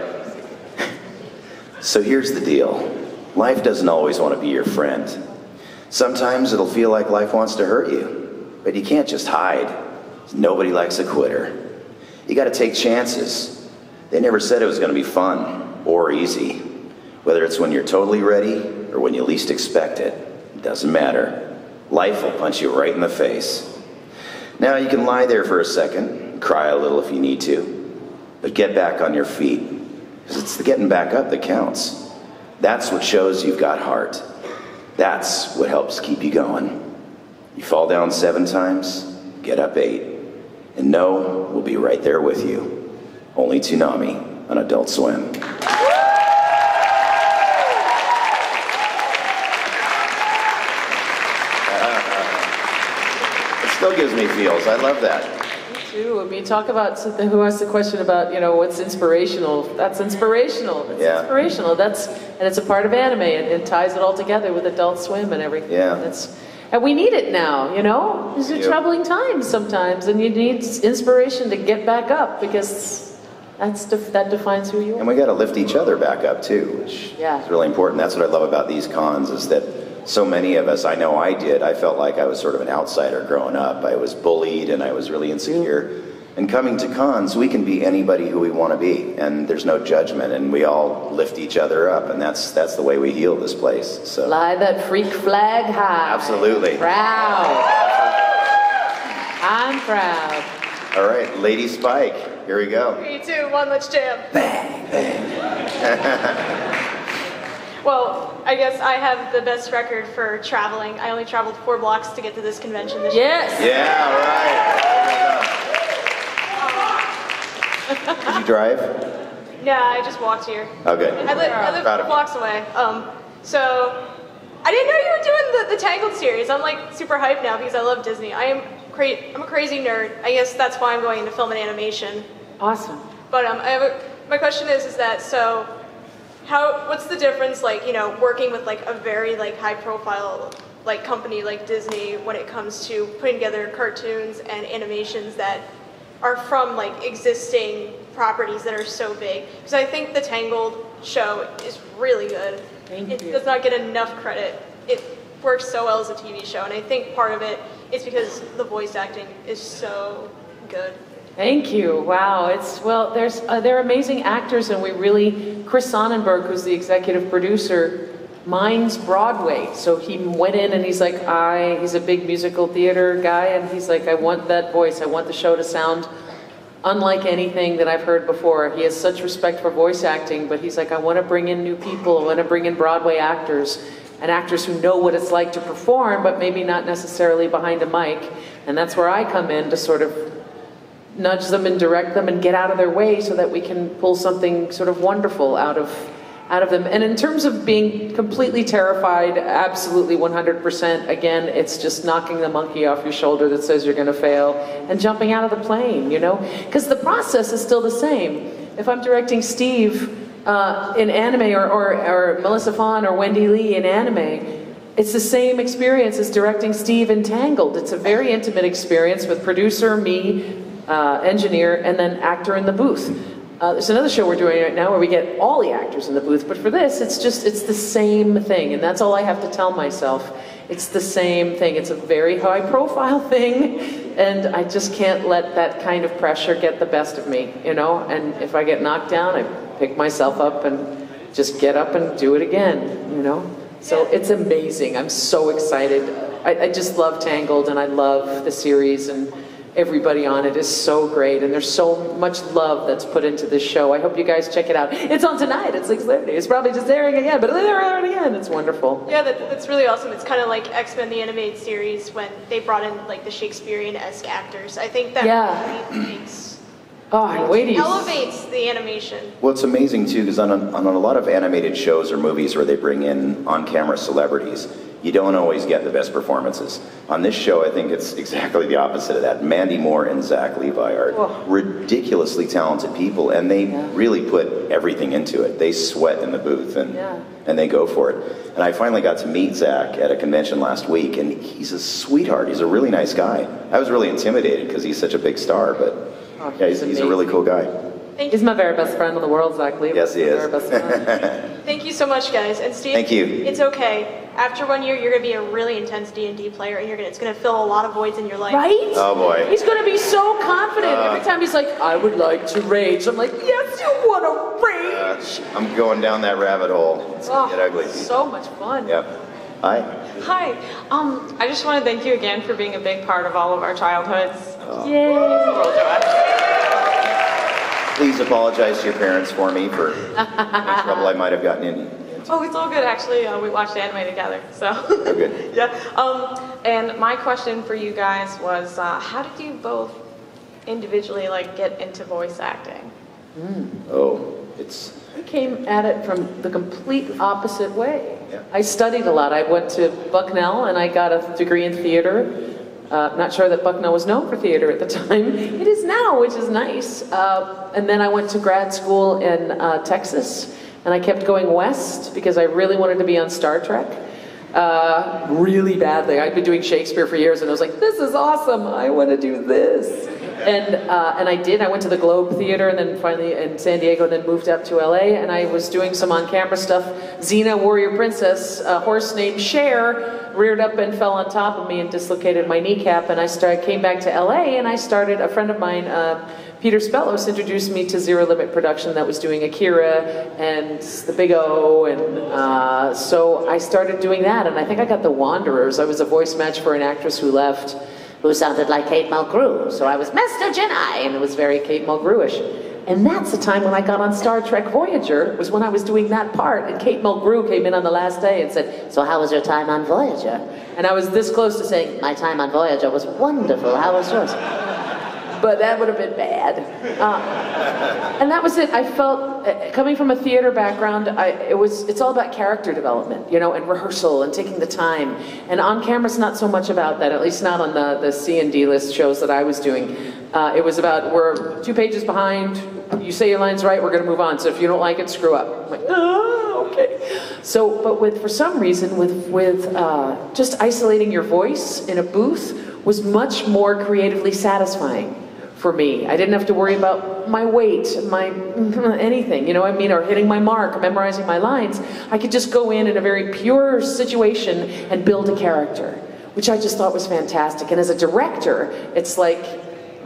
So here's the deal life doesn't always want to be your friend. Sometimes it'll feel like life wants to hurt you, but you can't just hide. Nobody likes a quitter. You got to take chances. They never said it was going to be fun or easy. Whether it's when you're totally ready or when you least expect it, it doesn't matter. Life will punch you right in the face. Now you can lie there for a second, cry a little if you need to, but get back on your feet. Because it's the getting back up that counts. That's what shows you've got heart. That's what helps keep you going. You fall down seven times, get up eight. And no, we'll be right there with you. Only Toonami on Adult Swim. Still gives me feels. I love that. Me too. I mean, talk about something. Who asked the question about you know what's inspirational? That's inspirational. It's Yeah. inspirational. That's and it's a part of anime. It, it ties it all together with Adult Swim and everything. Yeah. That's and we need it now. You know, these are Yep. troubling times sometimes, and you need inspiration to get back up because that's def- that defines who you are. And we got to lift each other back up too, which Yeah. is really important. That's what I love about these cons is that so many of us, I know I did, I felt like I was sort of an outsider growing up. I was bullied and I was really insecure. And coming to cons, we can be anybody who we want to be, and there's no judgment, and we all lift each other up, and that's that's the way we heal this place. So Fly that freak flag high. absolutely. Proud. I'm proud. All right, Lady Spike, here we go. Three, two, one, let's jam. Well, I guess I have the best record for traveling. I only traveled four blocks to get to this convention this Yes. year. yeah, right. Did you drive? Yeah, I just walked here. Okay. I, li- I live four of you. blocks away. Um, so I didn't know you were doing the, the Tangled series. I'm like super hyped now because I love Disney. I am cra- I'm a crazy nerd. I guess that's why I'm going into film and animation. Awesome. But um, I have a, my question is, is that so? How? What's the difference, like you know, working with like a very like high profile like company like Disney when it comes to putting together cartoons and animations that are from like existing properties that are so big? Because I think the Tangled show is really good. Thank it you. does not get enough credit. It works so well as a TV show, and I think part of it is because the voice acting is so good. Thank you. Wow. It's well. There's uh, they're amazing actors, and we really Chris Sonnenburg, who's the executive producer, minds Broadway. So he went in and he's like, I. He's a big musical theater guy, and he's like, I want that voice. I want the show to sound unlike anything that I've heard before. He has such respect for voice acting, but he's like, I want to bring in new people. I want to bring in Broadway actors and actors who know what it's like to perform, but maybe not necessarily behind a mic. And that's where I come in to sort of nudge them and direct them and get out of their way so that we can pull something sort of wonderful out of out of them. And in terms of being completely terrified, absolutely 100%, again, it's just knocking the monkey off your shoulder that says you're going to fail and jumping out of the plane, you know? Because the process is still the same. If I'm directing Steve uh, in anime or, or, or Melissa Fahn or Wendy Lee in anime, it's the same experience as directing Steve in Tangled. It's a very intimate experience with producer, me, uh, engineer, and then actor in the booth. Uh, there's another show we're doing right now where we get all the actors in the booth, but for this, it's just it's the same thing, and that's all I have to tell myself. It's the same thing. It's a very high-profile thing, and I just can't let that kind of pressure get the best of me, you know. And if I get knocked down, I pick myself up and just get up and do it again, you know. So it's amazing. I'm so excited. I, I just love Tangled, and I love the series, and everybody on it is so great. And there's so much love that's put into this show. I hope you guys check it out. It's on tonight at 6:30. It's probably just airing again, but they're airing again. It's wonderful. Yeah, that, that's really awesome. It's kind of like X Men the animated series when they brought in like the Shakespearean esque actors. I think that Yeah. really makes Oh, and wait elevates the animation. Well, it's amazing too, because on, on a lot of animated shows or movies where they bring in on camera celebrities, you don't always get the best performances. On this show, I think it's exactly the opposite of that. Mandy Moore and Zach Levi are ridiculously talented people, and they really put everything into it. They sweat in the booth and, Yeah. and they go for it. And I finally got to meet Zach at a convention last week, and he's a sweetheart. He's a really nice guy. I was really intimidated because he's such a big star, but oh, yeah, he's, he's a really cool guy. He's my very best friend in the world, Zach Lee. Yes, he is. Very best friend. Thank you so much, guys. And Steve, Thank you. It's okay. After one year, you're gonna be a really intense D and D player, and you're gonna it's gonna fill a lot of voids in your life. Right? Oh boy. He's going to be so confident. Uh. Every time he's like, I would like to rage. I'm like, yes, you want to rage. Uh, I'm going down that rabbit hole. It's gonna Oh, get ugly. So much fun. Yep. Hi. Hi. Um, I just want to thank you again for being a big part of all of our childhoods. Please apologize to your parents for me for any trouble I might have gotten in. Oh, it's all good. Actually, uh, we watched anime together, so. Good. yeah. Um, and my question for you guys was, uh, how did you both individually like get into voice acting? Oh, It's I came at it from the complete opposite way. Yeah. I studied a lot. I went to Bucknell and I got a degree in theater. Uh, not sure that Bucknell was known for theater at the time. It is now, which is nice. Uh, and then I went to grad school in uh, Texas, and I kept going west because I really wanted to be on Star Trek. Uh, really badly. I'd been doing Shakespeare for years, and I was like, "This is awesome! I want to do this." And uh, and I did. I went to the Globe Theater, and then finally in San Diego, and then moved up to LA. And I was doing some on-camera stuff. Xena, Warrior Princess, a horse named Cher, reared up and fell on top of me and dislocated my kneecap. And I started, came back to LA, and I started. A friend of mine. Uh, Peter Spellos introduced me to Zero Limit Production that was doing Akira and The Big O, and uh, so I started doing that, and I think I got The Wanderers. I was a voice match for an actress who left, who sounded like Kate Mulgrew, so I was Master Jedi, and it was very Kate Mulgrewish. And that's the time when I got on Star Trek Voyager, was when I was doing that part, and Kate Mulgrew came in on the last day and said, so how was your time on Voyager? And I was this close to saying, my time on Voyager was wonderful, how was yours? But that would have been bad. Uh, and that was it. I felt, uh, coming from a theater background, I, it was, it's all about character development, you know, and rehearsal and taking the time. And on camera's not so much about that, at least not on the, the C and D list shows that I was doing. Uh, it was about, we're two pages behind, you say your lines right, we're gonna move on. So if you don't like it, screw up. I'm like, oh, okay. So, but with, for some reason, with, with uh, just isolating your voice in a booth was much more creatively satisfying for me. I didn't have to worry about my weight, my anything, you know what I mean, or hitting my mark, or memorizing my lines. I could just go in in a very pure situation and build a character, which I just thought was fantastic. And as a director, it's like,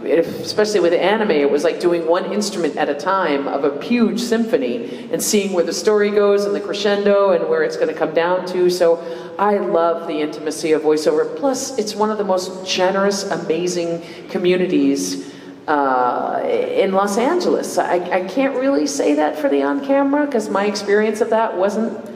especially with anime, it was like doing one instrument at a time of a huge symphony and seeing where the story goes and the crescendo and where it's going to come down to. So I love the intimacy of voiceover. Plus, it's one of the most generous, amazing communities uh, in Los Angeles. I, I can't really say that for the on camera because my experience of that wasn't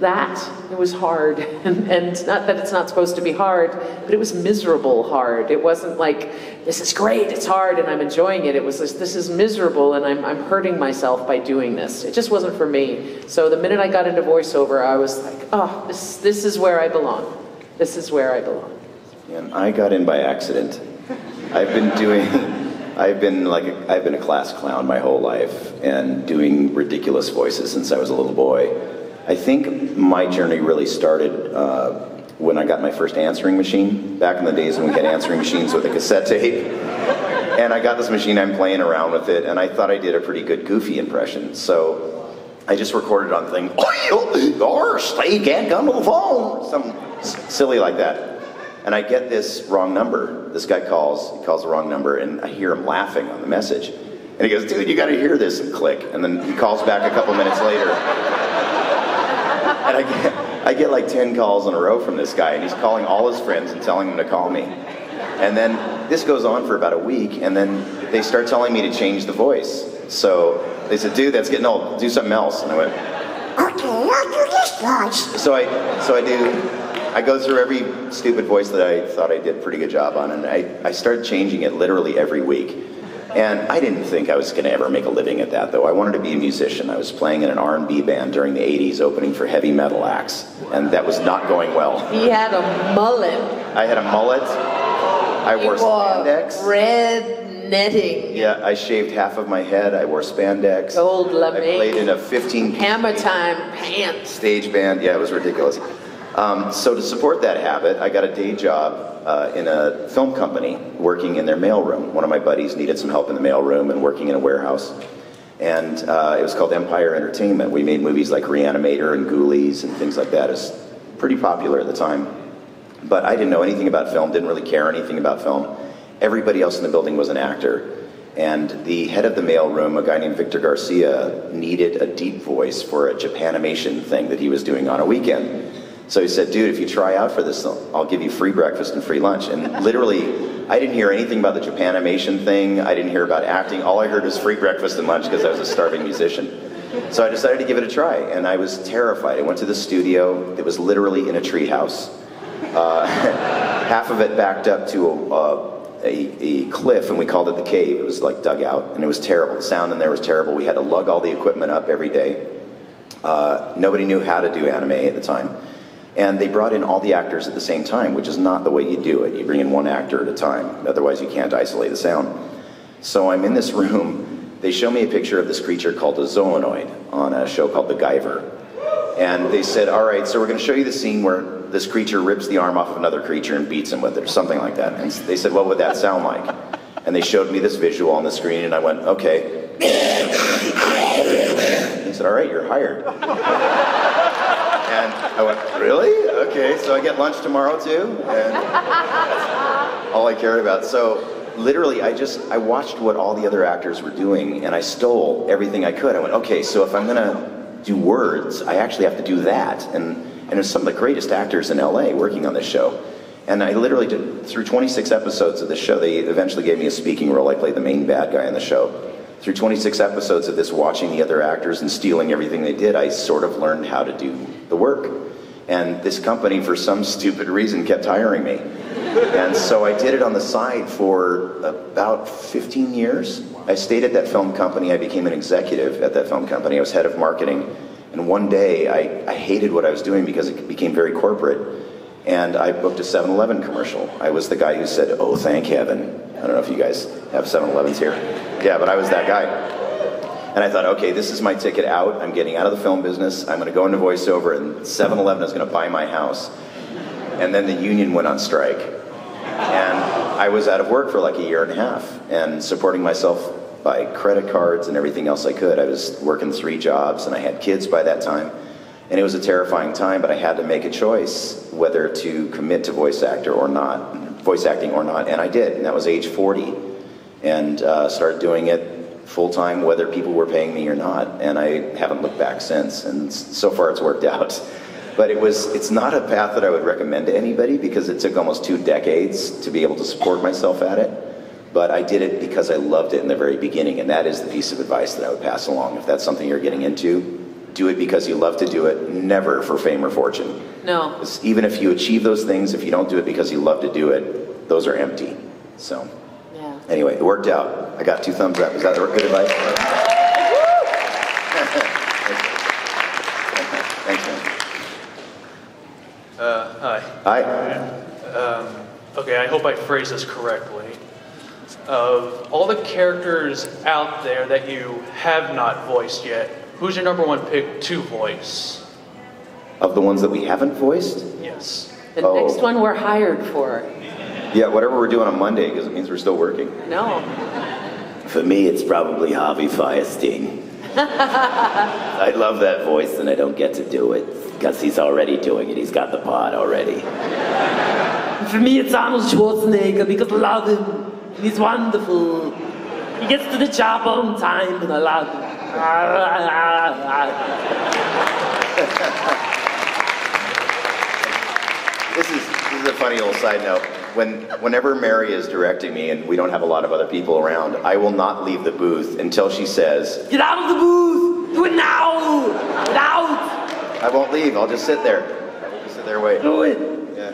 that. It was hard. And, and not that it's not supposed to be hard, but it was miserable hard. It wasn't like, this is great, it's hard, and I'm enjoying it. It was this, this is miserable, and I'm, I'm hurting myself by doing this. It just wasn't for me. So the minute I got into voiceover, I was like, oh, this, this is where I belong. This is where I belong. And I got in by accident. I've been doing, I've been like, a, I've been a class clown my whole life and doing ridiculous voices since I was a little boy. I think my journey really started uh, when I got my first answering machine, back in the days when we had answering machines with a cassette tape. And I got this machine, I'm playing around with it, and I thought I did a pretty good Goofy impression. So I just recorded on the thing, or stay can't come to the phone, something silly like that. And I get this wrong number. This guy calls, he calls the wrong number, and I hear him laughing on the message. And he goes, dude, you gotta hear this, and click. And then he calls back a couple minutes later. And I get, I get like 10 calls in a row from this guy, and he's calling all his friends and telling them to call me. And then this goes on for about a week, and then they start telling me to change the voice. So they said, dude, that's getting old, do something else. And I went, Okay, I'll do this voice. so I, so I do, I go through every stupid voice that I thought I did a pretty good job on, and I, I started changing it literally every week. And I didn't think I was going to ever make a living at that, though. I wanted to be a musician. I was playing in an R&B band during the 80s, opening for heavy metal acts, and that was not going well. He had a mullet. I had a mullet. I wore He wore spandex. red netting. Yeah, I shaved half of my head. I wore spandex. Gold I played in a 15 Hammer time pants. stage band. Yeah, it was ridiculous. Um, so to support that habit, I got a day job uh, in a film company working in their mailroom. One of my buddies needed some help in the mailroom and working in a warehouse. And uh, it was called Empire Entertainment. We made movies like Reanimator and Ghoulies and things like that. It was pretty popular at the time. But I didn't know anything about film, didn't really care anything about film. Everybody else in the building was an actor. And the head of the mailroom, a guy named Victor Garcia, needed a deep voice for a Japanimation thing that he was doing on a weekend. So he said, dude, if you try out for this, I'll give you free breakfast and free lunch. And literally, I didn't hear anything about the Japanimation thing. I didn't hear about acting. All I heard was free breakfast and lunch because I was a starving musician. So I decided to give it a try, and I was terrified. I went to the studio. It was literally in a treehouse. Uh, half of it backed up to a, a, a, a cliff, and we called it the cave. It was like dug out, and it was terrible. The sound in there was terrible. We had to lug all the equipment up every day. Uh, nobody knew how to do anime at the time. And they brought in all the actors at the same time, which is not the way you do it. You bring in one actor at a time, otherwise, you can't isolate the sound. So I'm in this room. They show me a picture of this creature called a zoanoid on a show called The Guyver. And they said, All right, so we're going to show you the scene where this creature rips the arm off of another creature and beats him with it, or something like that. And they said, What would that sound like? And they showed me this visual on the screen, and I went, Okay. They said, All right, you're hired. And I went, really? Okay, so I get lunch tomorrow too? And that's all I cared about. So literally, I just, I watched what all the other actors were doing and I stole everything I could. I went, okay, so if I'm gonna do words, I actually have to do that. And, and some of the greatest actors in LA working on this show. And I literally did, through 26 episodes of the show, they eventually gave me a speaking role. I played the main bad guy in the show through 26 episodes of this, watching the other actors and stealing everything they did, I sort of learned how to do the work. And this company, for some stupid reason, kept hiring me. And so I did it on the side for about 15 years. I stayed at that film company. I became an executive at that film company. I was head of marketing. And one day, I, I hated what I was doing because it became very corporate. And I booked a 7 Eleven commercial. I was the guy who said, Oh, thank heaven. I don't know if you guys have 7 Elevens here. Yeah, but I was that guy. And I thought, okay, this is my ticket out. I'm getting out of the film business. I'm going to go into voiceover, and 7 Eleven is going to buy my house. And then the union went on strike. And I was out of work for like a year and a half and supporting myself by credit cards and everything else I could. I was working three jobs, and I had kids by that time. And it was a terrifying time, but I had to make a choice whether to commit to voice actor or not, voice acting or not, and I did. And that was age 40, and uh, started doing it full time, whether people were paying me or not. And I haven't looked back since, and so far it's worked out. But it was, it's not a path that I would recommend to anybody because it took almost two decades to be able to support myself at it. But I did it because I loved it in the very beginning, and that is the piece of advice that I would pass along. If that's something you're getting into, do it because you love to do it, never for fame or fortune. No. 'Cause Even if you achieve those things, if you don't do it because you love to do it, those are empty. So, Yeah. anyway, it worked out. I got two thumbs up. Is that good advice? Thanks, man. Uh, hi. Hi. Um, okay, I hope I phrase this correctly. Of all the characters out there that you have not voiced yet, who's your number one pick to voice? Of the ones that we haven't voiced? Yes. The Oh. next one we're hired for. Yeah, whatever we're doing on Monday, because it means we're still working. No. For me, it's probably Harvey Fierstein. I love that voice, and I don't get to do it because he's already doing it. He's got the part already. For me, it's Arnold Schwarzenegger because I love him. He's wonderful. He gets to the job on time, and I love him. This is this is a funny little side note. When whenever Mary is directing me, and we don't have a lot of other people around, I will not leave the booth until she says, Get out of the booth! Do it now! Get out! "I won't leave. I'll just sit there. I'll just sit there and wait." Do it! Yeah.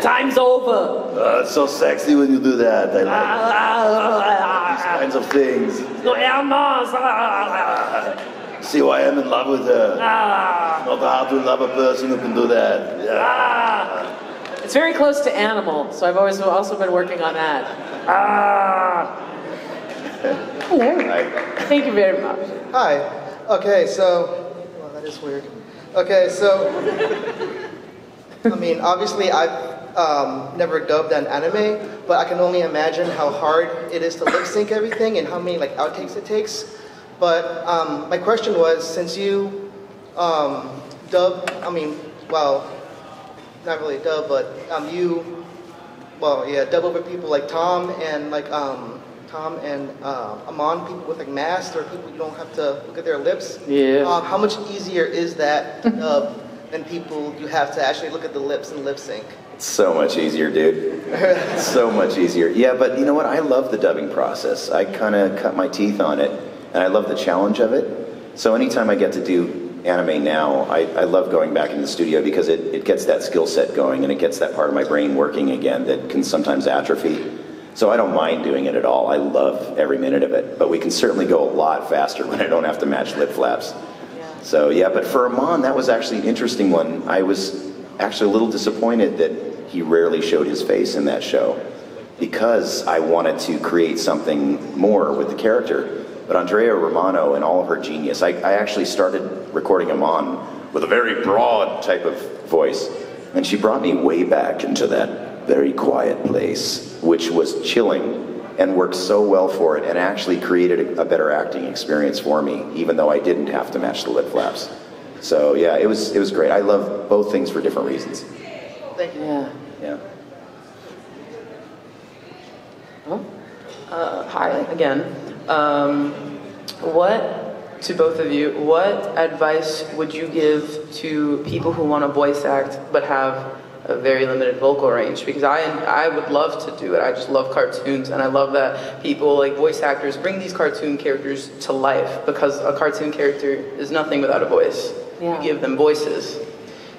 Time's over! Uh, it's so sexy when you do that. I like ah, ah, ah, these kinds of things. No Hermas! See why I'm in love with her. Ah. Not hard to love a person who can do that. Yeah. It's very close to animal, so I've always also been working on that. Ah. Hello. Thank you very much. Hi. Okay, so. Well, that is weird. Okay, so. I mean, obviously, I've um, never dubbed an anime, but I can only imagine how hard it is to lip sync everything and how many like outtakes it takes. But um, my question was, since you um, dub, I mean, well, not really dub, but um, you, well, yeah, dub over people like Tom and like um, Tom and uh, Amon, people with like masks or people you don't have to look at their lips. Yeah. Um, how much easier is that dub than people you have to actually look at the lips and lip sync? So much easier, dude. so much easier. Yeah, but you know what? I love the dubbing process. I kind of cut my teeth on it, and I love the challenge of it. So anytime I get to do anime now, I, I love going back into the studio because it, it gets that skill set going and it gets that part of my brain working again that can sometimes atrophy. So I don't mind doing it at all. I love every minute of it. But we can certainly go a lot faster when I don't have to match lip flaps. So yeah, but for Amon, that was actually an interesting one. I was actually a little disappointed that he rarely showed his face in that show because I wanted to create something more with the character. But Andrea Romano and all of her genius, I, I actually started recording him on with a very broad type of voice. And she brought me way back into that very quiet place, which was chilling and worked so well for it and actually created a, a better acting experience for me, even though I didn't have to match the lip flaps. So yeah, it was it was great. I love both things for different reasons. Thank you. Yeah. Yeah. Uh, hi again. Um, what, to both of you, what advice would you give to people who want to voice act but have a very limited vocal range? Because I, I would love to do it. I just love cartoons, and I love that people, like voice actors, bring these cartoon characters to life because a cartoon character is nothing without a voice. Yeah. You give them voices.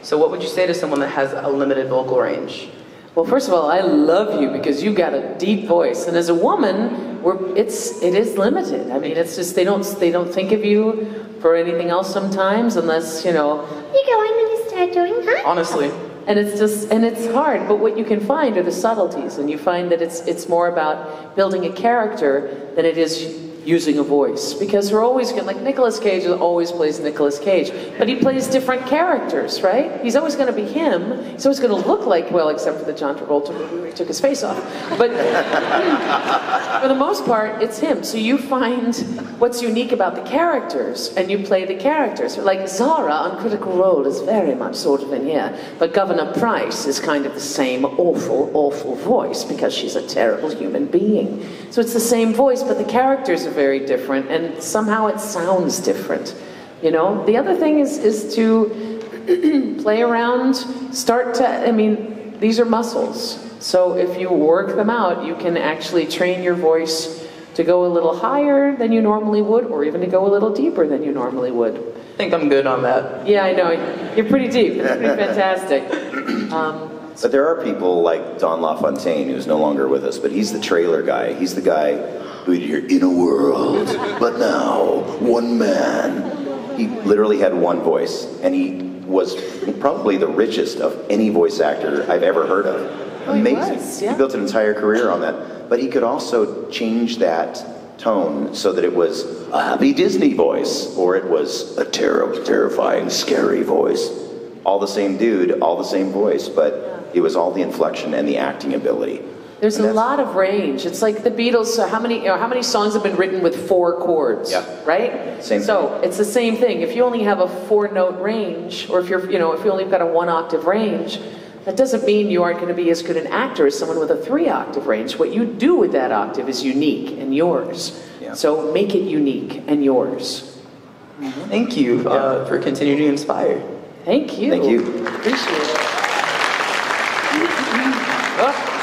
So, what would you say to someone that has a limited vocal range? Well, first of all, I love you because you've got a deep voice, and as a woman, we're, it's it is limited. I mean, it's just they don't they don't think of you for anything else sometimes, unless you know. You're going when you start doing that? Honestly. And it's just and it's hard, but what you can find are the subtleties, and you find that it's it's more about building a character than it is using a voice because we're always going like Nicolas Cage always plays Nicolas Cage, but he plays different characters, right? He's always going to be him. He's always going to look like well, except for the John Travolta movie where he took his face off. But for the most part, it's him. So you find what's unique about the characters, and you play the characters. Like Zahra on Critical Role is very much sort of in here, but Governor Price is kind of the same awful, awful voice because she's a terrible human being. So it's the same voice, but the characters are very different, and somehow it sounds different. You know, the other thing is is to play around, start to. I mean, these are muscles. So if you work them out, you can actually train your voice to go a little higher than you normally would, or even to go a little deeper than you normally would. I think I'm good on that. Yeah, I know. You're pretty deep. It's pretty fantastic. Um, But there are people like Don LaFontaine, who's no longer with us, but he's the trailer guy. He's the guy who you're in a world, but now one man. He literally had one voice, and he was probably the richest of any voice actor I've ever heard of. He Amazing. was, yeah. He built an entire career on that. But he could also change that tone so that it was a happy Disney voice, or it was a terrible, terrifying, scary voice. All the same dude, all the same voice, but it was all the inflection and the acting ability. There's a lot of range. It's like the Beatles. So how many, you know, how many songs have been written with four chords? Yeah. Right. Same So it's the same thing. If you only have a four-note range, or if you're, you know, if you only got a one-octave range, that doesn't mean you aren't going to be as good an actor as someone with a three-octave range. What you do with that octave is unique and yours. So make it unique and yours. Thank you uh, for continuing to inspire. Thank you. Thank you. Appreciate it.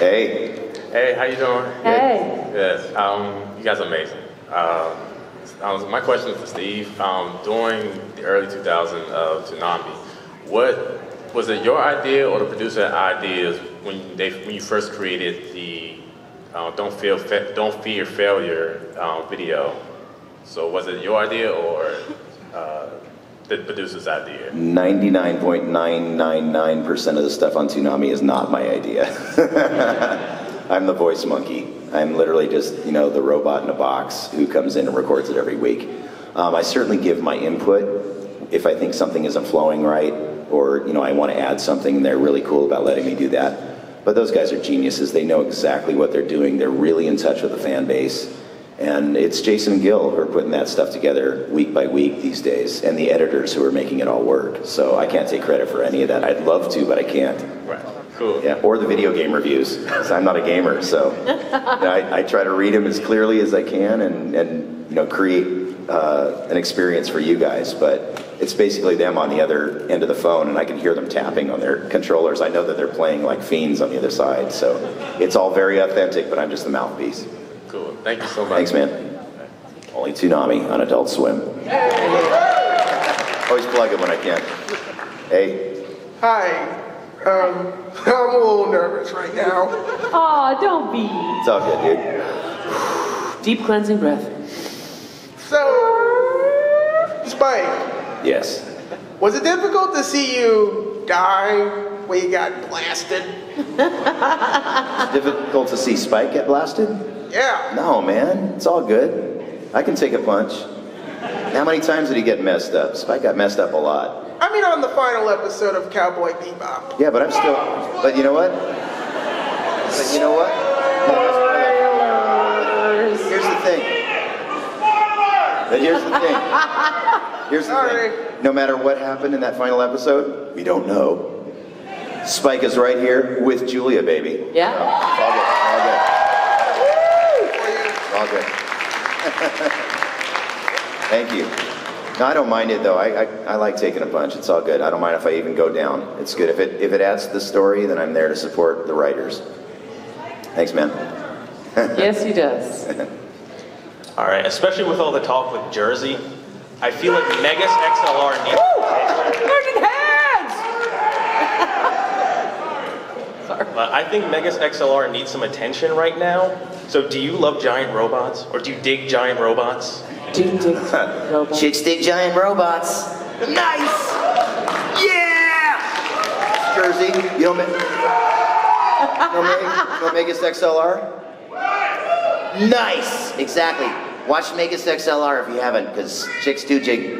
Hey. Hey, how you doing? Hey. Yes, um, you guys are amazing. Um, um, my question is for Steve. Um, during the early 2000s of Toonami, what was it your idea or the producer ideas when they when you first created the uh, "Don't Feel Don't Fear Failure" um, video? So was it your idea or uh, the producer's idea? 99.999% of the stuff on Toonami is not my idea. I'm the voice monkey. I'm literally just, you know, the robot in a box who comes in and records it every week. Um, I certainly give my input if I think something isn't flowing right or, you know, I want to add something and they're really cool about letting me do that. But those guys are geniuses. They know exactly what they're doing. They're really in touch with the fan base. And it's Jason and Gill who are putting that stuff together week by week these days, and the editors who are making it all work. So I can't take credit for any of that. I'd love to, but I can't. Right. Cool. Yeah, or the video game reviews. 'cause I'm not a gamer, so you know, I, I try to read them as clearly as I can and, and you know create uh, an experience for you guys. But it's basically them on the other end of the phone, and I can hear them tapping on their controllers. I know that they're playing like fiends on the other side, so it's all very authentic. But I'm just the mouthpiece. Cool. Thank you so much. Thanks, man. Only Toonami on Adult Swim. Always plug it when I can. Hey. Hi. Um, I'm a little nervous right now. Aw, don't be. It's all good, dude. Deep cleansing breath. So, Spike, Yes. was it difficult to see you die when you got blasted? Difficult to see Spike get blasted? Yeah. No, man. It's all good. I can take a punch. How many times did he get messed up? Spike got messed up a lot. I mean, on the final episode of Cowboy Bebop. Yeah, but I'm still. But you know what? But you know what? Here's the thing. But here's the thing. Here's the thing. No matter what happened in that final episode, we don't know. Spike is right here with Julia, baby. Yeah. It's all good. It's all good. Thank you. No, I don't mind it though. I, I, I like taking a punch. It's all good. I don't mind if I even go down. It's good. If it if it adds to the story, then I'm there to support the writers. Thanks, man. yes, he does. All right, especially with all the talk with Jersey, I feel like Megas XLR needs. Virgin hands! Uh, I think Megas XLR needs some attention right now. So, do you love giant robots, or do you dig giant robots? Do you dig robots? Chicks dig giant robots. Nice! Yeah! Jersey, you don't make. No, Meg- no Megas XLR? Nice! Exactly. Watch Megas XLR if you haven't, because chicks do jig.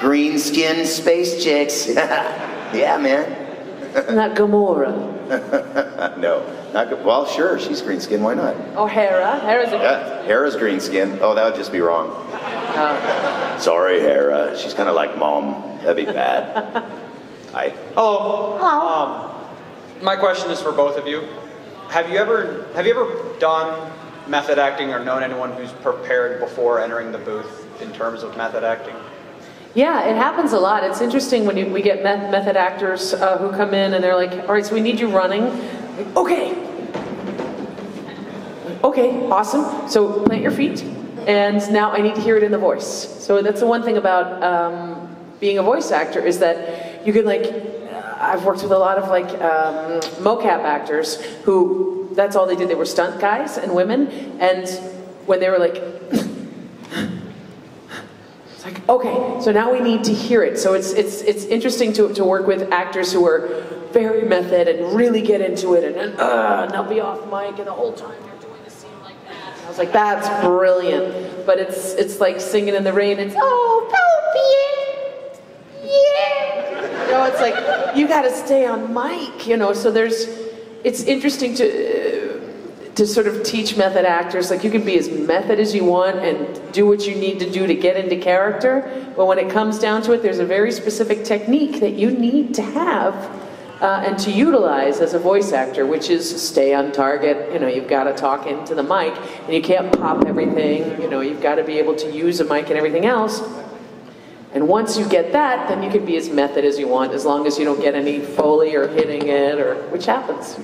Green skin space chicks. yeah, man. Not Gamora. no, not good. Well, sure, she's green skin. Why not? Oh, Hera. Hera's a Yeah, Hera's green skin. Oh, that would just be wrong. Sorry, Hera. She's kind of like mom. That'd be bad. Hi. Hello. Um, my question is for both of you. Have you ever have you ever done method acting or known anyone who's prepared before entering the booth in terms of method acting? Yeah, it happens a lot. It's interesting when you, we get met- method actors uh, who come in and they're like, all right, so we need you running. Okay. Okay, awesome. So plant your feet. And now I need to hear it in the voice. So that's the one thing about um, being a voice actor is that you can like, I've worked with a lot of like um, mocap actors who that's all they did. They were stunt guys and women. And when they were like, it's like, okay, so now we need to hear it. So it's it's it's interesting to, to work with actors who are very method and really get into it and, and uh, and they'll be off mic and the whole time they're doing the scene like that. And I was like, that's brilliant. But it's it's like singing in the rain. It's oh, Poppy, yeah. You know, it's like you got to stay on mic. You know, so there's it's interesting to to sort of teach method actors like you can be as method as you want and do what you need to do to get into character but when it comes down to it there's a very specific technique that you need to have uh, and to utilize as a voice actor which is stay on target you know you've got to talk into the mic and you can't pop everything you know you've got to be able to use a mic and everything else and once you get that then you can be as method as you want as long as you don't get any foley or hitting it or which happens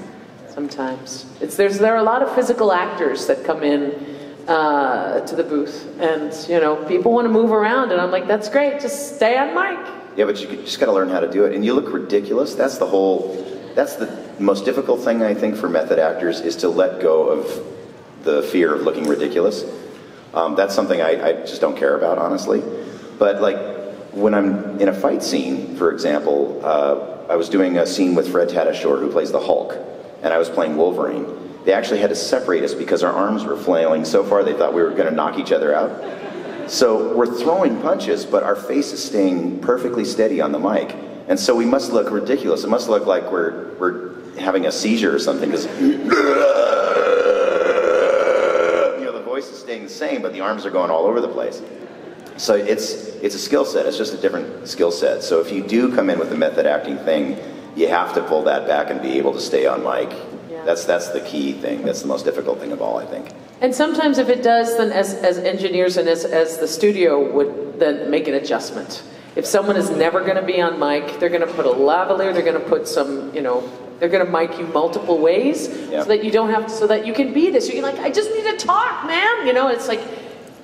sometimes. It's, there's, there are a lot of physical actors that come in uh, to the booth, and you know, people want to move around, and I'm like, that's great, just stay on mic. Yeah, but you just got to learn how to do it. And you look ridiculous. That's the whole. That's the most difficult thing I think for method actors is to let go of the fear of looking ridiculous. Um, that's something I, I just don't care about, honestly. But like when I'm in a fight scene, for example, uh, I was doing a scene with Fred Tatasciore, who plays the Hulk, and I was playing Wolverine. They actually had to separate us because our arms were flailing so far they thought we were going to knock each other out. So we're throwing punches, but our face is staying perfectly steady on the mic. And so we must look ridiculous. It must look like we're, we're having a seizure or something because you know, the voice is staying the same, but the arms are going all over the place. So it's, it's a skill set. It's just a different skill set. So if you do come in with the method acting thing, you have to pull that back and be able to stay on mic. That's, that's the key thing. That's the most difficult thing of all, I think. And sometimes if it does, then as, as engineers and as, as the studio would then make an adjustment. If someone is never going to be on mic, they're going to put a lavalier, they're going to put some, you know, they're going to mic you multiple ways Yeah. so that you don't have to, so that you can be this. You're like, I just need to talk, man. You know, it's like,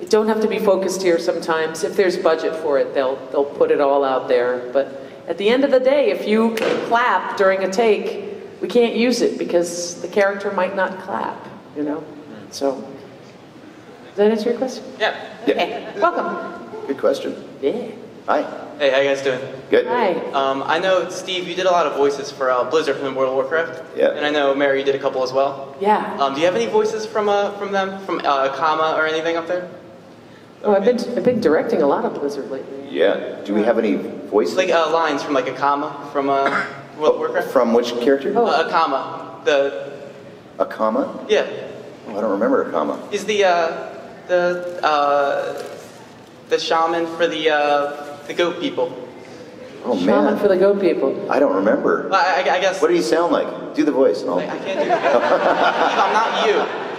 you don't have to be focused here sometimes. If there's budget for it, they'll, they'll put it all out there. But at the end of the day, if you clap during a take, we can't use it because the character might not clap, you know? So, does that answer your question? Yeah. Okay, welcome. Good question. Yeah. Hi. Hey, how you guys doing? Good. Hi. Um, I know, Steve, you did a lot of voices for uh, Blizzard from World of Warcraft. Yeah. And I know, Mary, you did a couple as well. Yeah. Um, do you have any voices from uh, from them, from uh, Kama or anything up there? Oh, I've been, I've been directing a lot of Blizzard lately. Yeah. Do we have any voices? Like uh, lines from like a Kama from uh, World of Warcraft? From which character? Uh, a Kama. The, A comma? yeah. Oh, I don't remember a comma. He's the, uh, the, uh, the shaman for the, uh, the goat people. Oh Shaman man. for the goat people. I don't remember. Well, I, I guess. What did he sound like? Do the voice and all. I can't do it. Steve, I'm not you.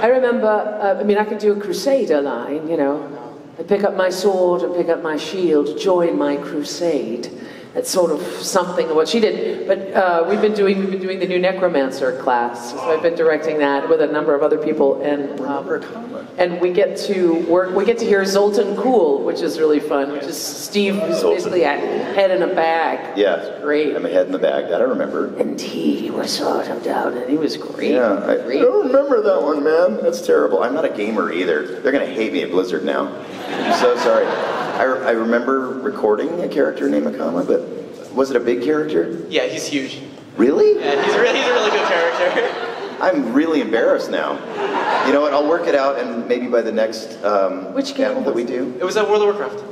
I remember, uh, I mean, I could do a Crusader line, you know. I pick up my sword and pick up my shield, join my crusade. That's sort of something of what she did. But uh, we've been doing we've been doing the new Necromancer class, so I've been directing that with a number of other people, and um, and we get to work. We get to hear Zoltun Kulle, which is really fun. Which is Steve, who's Zoltun. basically a head in a bag. Yeah. Great. I'm a head in the bag. That I remember. And he was sort of down, and he was great. Yeah, I, I don't remember that one, man. That's terrible. I'm not a gamer either. They're gonna hate me at Blizzard now. I'm so sorry. I, I remember recording a character named Akama, but was it a big character? Yeah, he's huge. Really? Yeah, he's a, really, he's a really good character. I'm really embarrassed now. You know what? I'll work it out, and maybe by the next um, Which panel that we do. It was at World of Warcraft.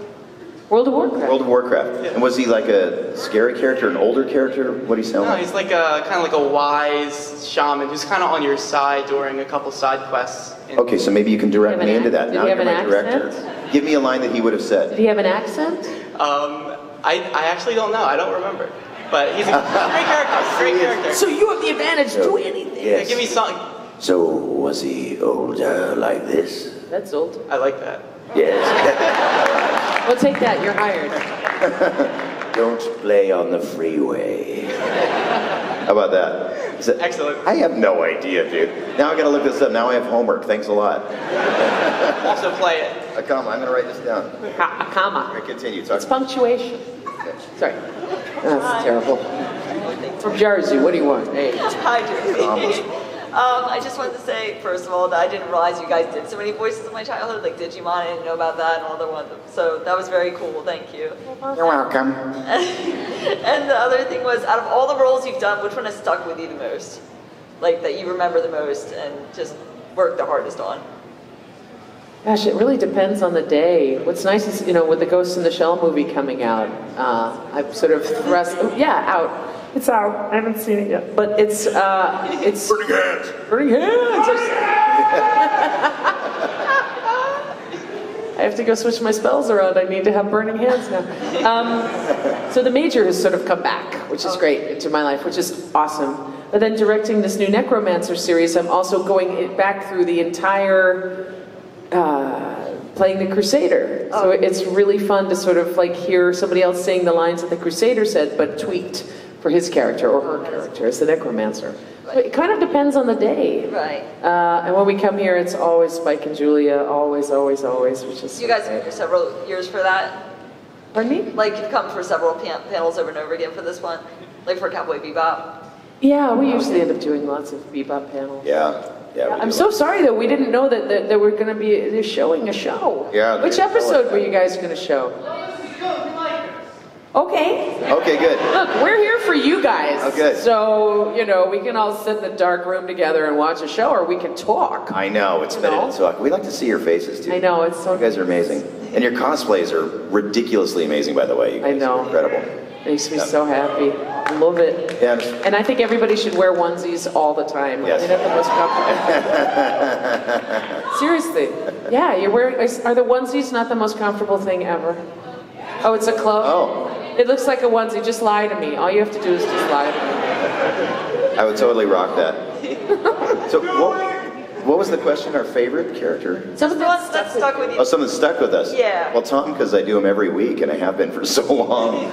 World of Warcraft. World of Warcraft. And was he like a scary character, an older character? What do you sound No, like? he's like a kind of like a wise shaman who's kind of on your side during a couple side quests. In- Okay, so maybe you can direct me have into that. ac- Now did he you're have my an director. accent? Give me a line that he would have Did said. he have an accent? Um, I, I actually don't know. I don't remember. But he's a great character. Great character. So you have the advantage. Do anything. Yeah, give me something. So was he older like this? That's old. I like that. Yes. We'll take that. You're hired. Don't play on the freeway. How about that? Is that? Excellent. I have no idea, dude. Now I gotta look this up. Now I have homework. Thanks a lot. Also play it. Akama, I'm gonna write this down. Ka- a comma. I continue. Talk. It's punctuation. Sorry. That's terrible. From Jersey, what do you want? Hey. Hi, Jersey. Um, I just wanted to say, first of all, that I didn't realize you guys did so many voices in my childhood, like Digimon. I didn't know about that and all the ones. So that was very cool. Thank you. You're welcome. and the other thing was, out of all the roles you've done, which one has stuck with you the most? Like that you remember the most and just worked the hardest on? Gosh, it really depends on the day. What's nice is, you know, with the Ghost in the Shell movie coming out, uh, I've sort of thrust, oh, yeah, out. It's out. I haven't seen it yet, but it's uh, it's burning hands. Burning hands. I have to go switch my spells around. I need to have burning hands now. Um, so the major has sort of come back, which is great into my life, which is awesome. But then directing this new Necromancer series, I'm also going back through the entire uh, playing the Crusader. So it's really fun to sort of like hear somebody else saying the lines that the Crusader said, but tweaked for his character or her character as the Necromancer. But it kind of depends on the day. Right. Uh, and when we come here, it's always Spike and Julia, always, always, always, which is. You guys have been for several years for that? Pardon me? Like you've come for several pan- panels over and over again for this one? Like for Cowboy Bebop? Yeah, we usually end up doing lots of bebop panels. Yeah. Yeah. we I'm do. so sorry that we didn't know that, that, that we're going to be showing a show. Yeah, Which episode were you guys going to show? Okay. Okay, good. Look, we're here for you guys. Oh, good. So, you know, we can all sit in the dark room together and watch a show, or we can talk. I know it's better than talk. We like to see your faces too. I know, it's so You guys are amazing, and your cosplays are ridiculously amazing. By the way, you I guys know. are incredible. Makes me so happy. I love it. Yeah. And I think everybody should wear onesies all the time. Yes. They're not the most comfortable. Seriously. Yeah, you're wearing. Are the onesies not the most comfortable thing ever? Oh, it's a cloak. Oh. It looks like a onesie. Just lie to me. All you have to do is just lie to me. I would totally rock that. So, what, what was the question? Our favorite character? Some of the ones that stuck with you. Oh, something stuck with us. Yeah. Well, Tom, because I do them every week, and I have been for so long.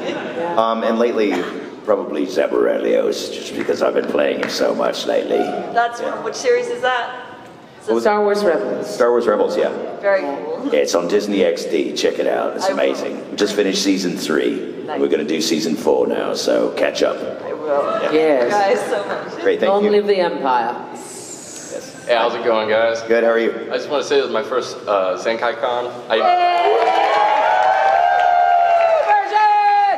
Um, and lately, probably Zeb Orrelios, just because I've been playing him so much lately. That's from which series is that? What Star Wars Rebels. Star Wars Rebels, yeah. Very cool. Yeah, it's on Disney XD. Check it out. It's I amazing. We just finished season three. We're going to do season four now, so catch up. I will. Yes. Guys, so much. Great, thank Long you. live the Empire. Hey, how's it going, guys? Good, how are you? I just want to say this is my first uh, Zenkaikon. I,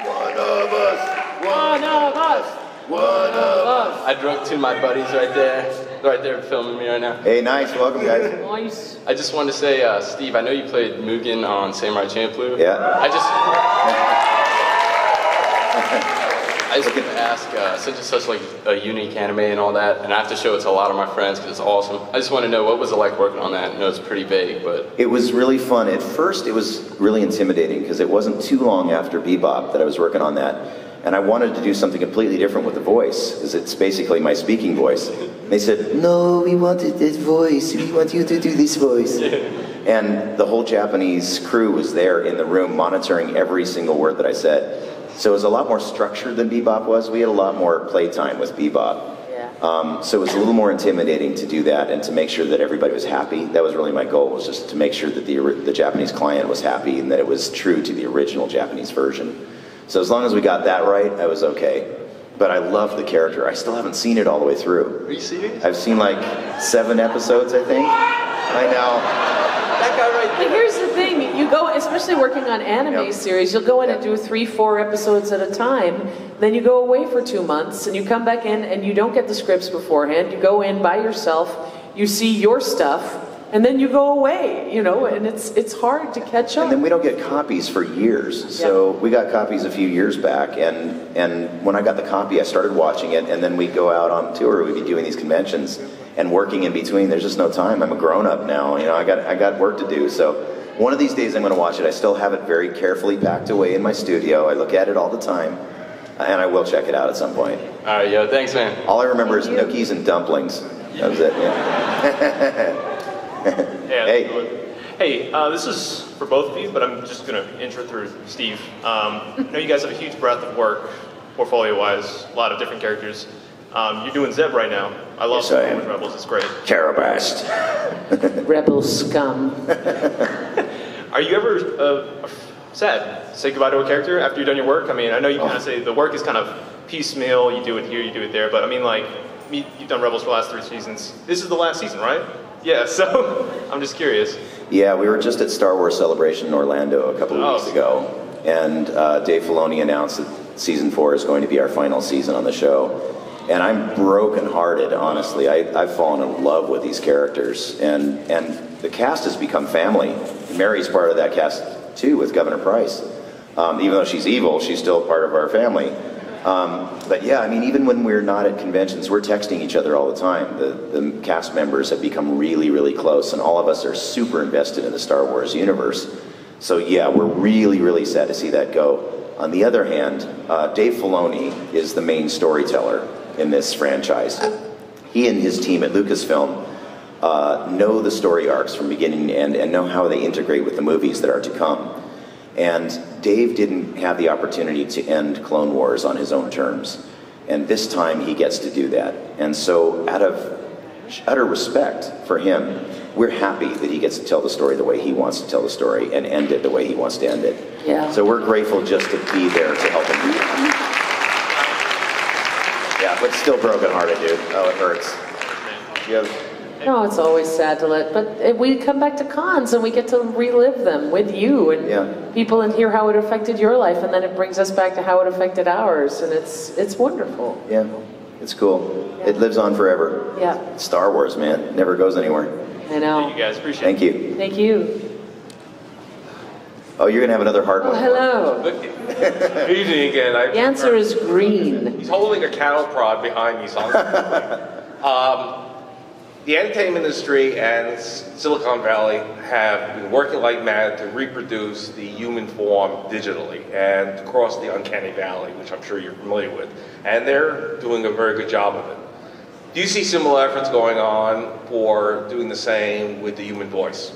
One of us. One of us. One of us. I drove two of my buddies right there. They're right there filming me right now. Hey, nice. Welcome, guys. Nice. I just wanted to say, uh, Steve, I know you played Mugen on Samurai Champloo. Yeah. I just. I just want to ask, uh, since it's such like a unique anime and all that, and I have to show it to a lot of my friends because it's awesome. I just want to know what was it like working on that? I know it's pretty vague, but It was really fun. At first, it was really intimidating because it wasn't too long after Bebop that I was working on that. And I wanted to do something completely different with the voice because it's basically my speaking voice. And they said, No, we wanted this voice. We want you to do this voice. And the whole Japanese crew was there in the room monitoring every single word that I said. So it was a lot more structured than Bebop was. We had a lot more playtime with Bebop. Um, so it was a little more intimidating to do that and to make sure that everybody was happy. That was really my goal, was just to make sure that the, the Japanese client was happy and that it was true to the original Japanese version. So as long as we got that right, I was okay. But I love the character. I still haven't seen it all the way through. Are you serious? I've seen like seven episodes, I think. I know. That guy right But here's the thing, you go, especially working on anime series, you'll go in and do three, four episodes at a time, then you go away for two months, and you come back in and you don't get the scripts beforehand, you go in by yourself, you see your stuff, and then you go away, you know, and it's it's hard to catch up. And then we don't get copies for years. So we got copies a few years back, and and when I got the copy, I started watching it, and then we'd go out on tour. We'd be doing these conventions and working in between. There's just no time. I'm a grown up now. You know, I got I got work to do. So one of these days, I'm going to watch it. I still have it very carefully packed away in my studio. I look at it all the time, and I will check it out at some point. All right, yo, thanks, man. All I remember is nookies and dumplings. That was it. Yeah. Hey, hey, uh, this is for both of you, but I'm just going to intro through Steve. Um, I know you guys have a huge breadth of work, portfolio-wise, a lot of different characters. Um, you're doing Zeb right now. I love Yes, I am. Rebels. It's great. Karabast. Rebel scum. Are you ever uh, sad? Say goodbye to a character after you've done your work? I mean, I know you kind of say the work is kind of piecemeal. You do it here, you do it there. But I mean, like, me- you've done Rebels for the last three seasons. This is the last season, right? Yeah. So I'm just curious. Yeah, we were just at Star Wars Celebration in Orlando a couple of Oh. weeks ago, and uh, Dave Filoni announced that season four is going to be our final season on the show. And I'm brokenhearted, honestly. I, I've fallen in love with these characters, and and the cast has become family. Mary's part of that cast too, with Governor Price. Um, even though she's evil, she's still part of our family. Um, but yeah, I mean, even when we're not at conventions, we're texting each other all the time. The, the cast members have become really, really close, and all of us are super invested in the Star Wars universe. So yeah, we're really, really sad to see that go. On the other hand, uh, Dave Filoni is the main storyteller in this franchise. He and his team at Lucasfilm uh, know the story arcs from beginning to end and know how they integrate with the movies that are to come. And Dave didn't have the opportunity to end Clone Wars on his own terms. And this time he gets to do that. And so, out of utter respect for him, we're happy that he gets to tell the story the way he wants to tell the story and end it the way he wants to end it. Yeah. So, we're grateful just to be there to help him do that. Yeah, but still brokenhearted, dude. Oh, it hurts. You have No, it's always sad to let, but we come back to cons and we get to relive them with you and people and hear how it affected your life, and then it brings us back to how it affected ours, and it's it's wonderful. Yeah, it's cool. It lives on forever. Yeah, Star Wars, man, never goes anywhere. I know. Thank you guys. Appreciate Thank you. Thank you. Oh, you're gonna have another hard Oh, one. hello. Good evening again. I, The answer is green. He's holding a cattle prod behind me, so um, The entertainment industry and Silicon Valley have been working like mad to reproduce the human form digitally and to cross the uncanny valley, which I'm sure you're familiar with. And they're doing a very good job of it. Do you see similar efforts going on for doing the same with the human voice?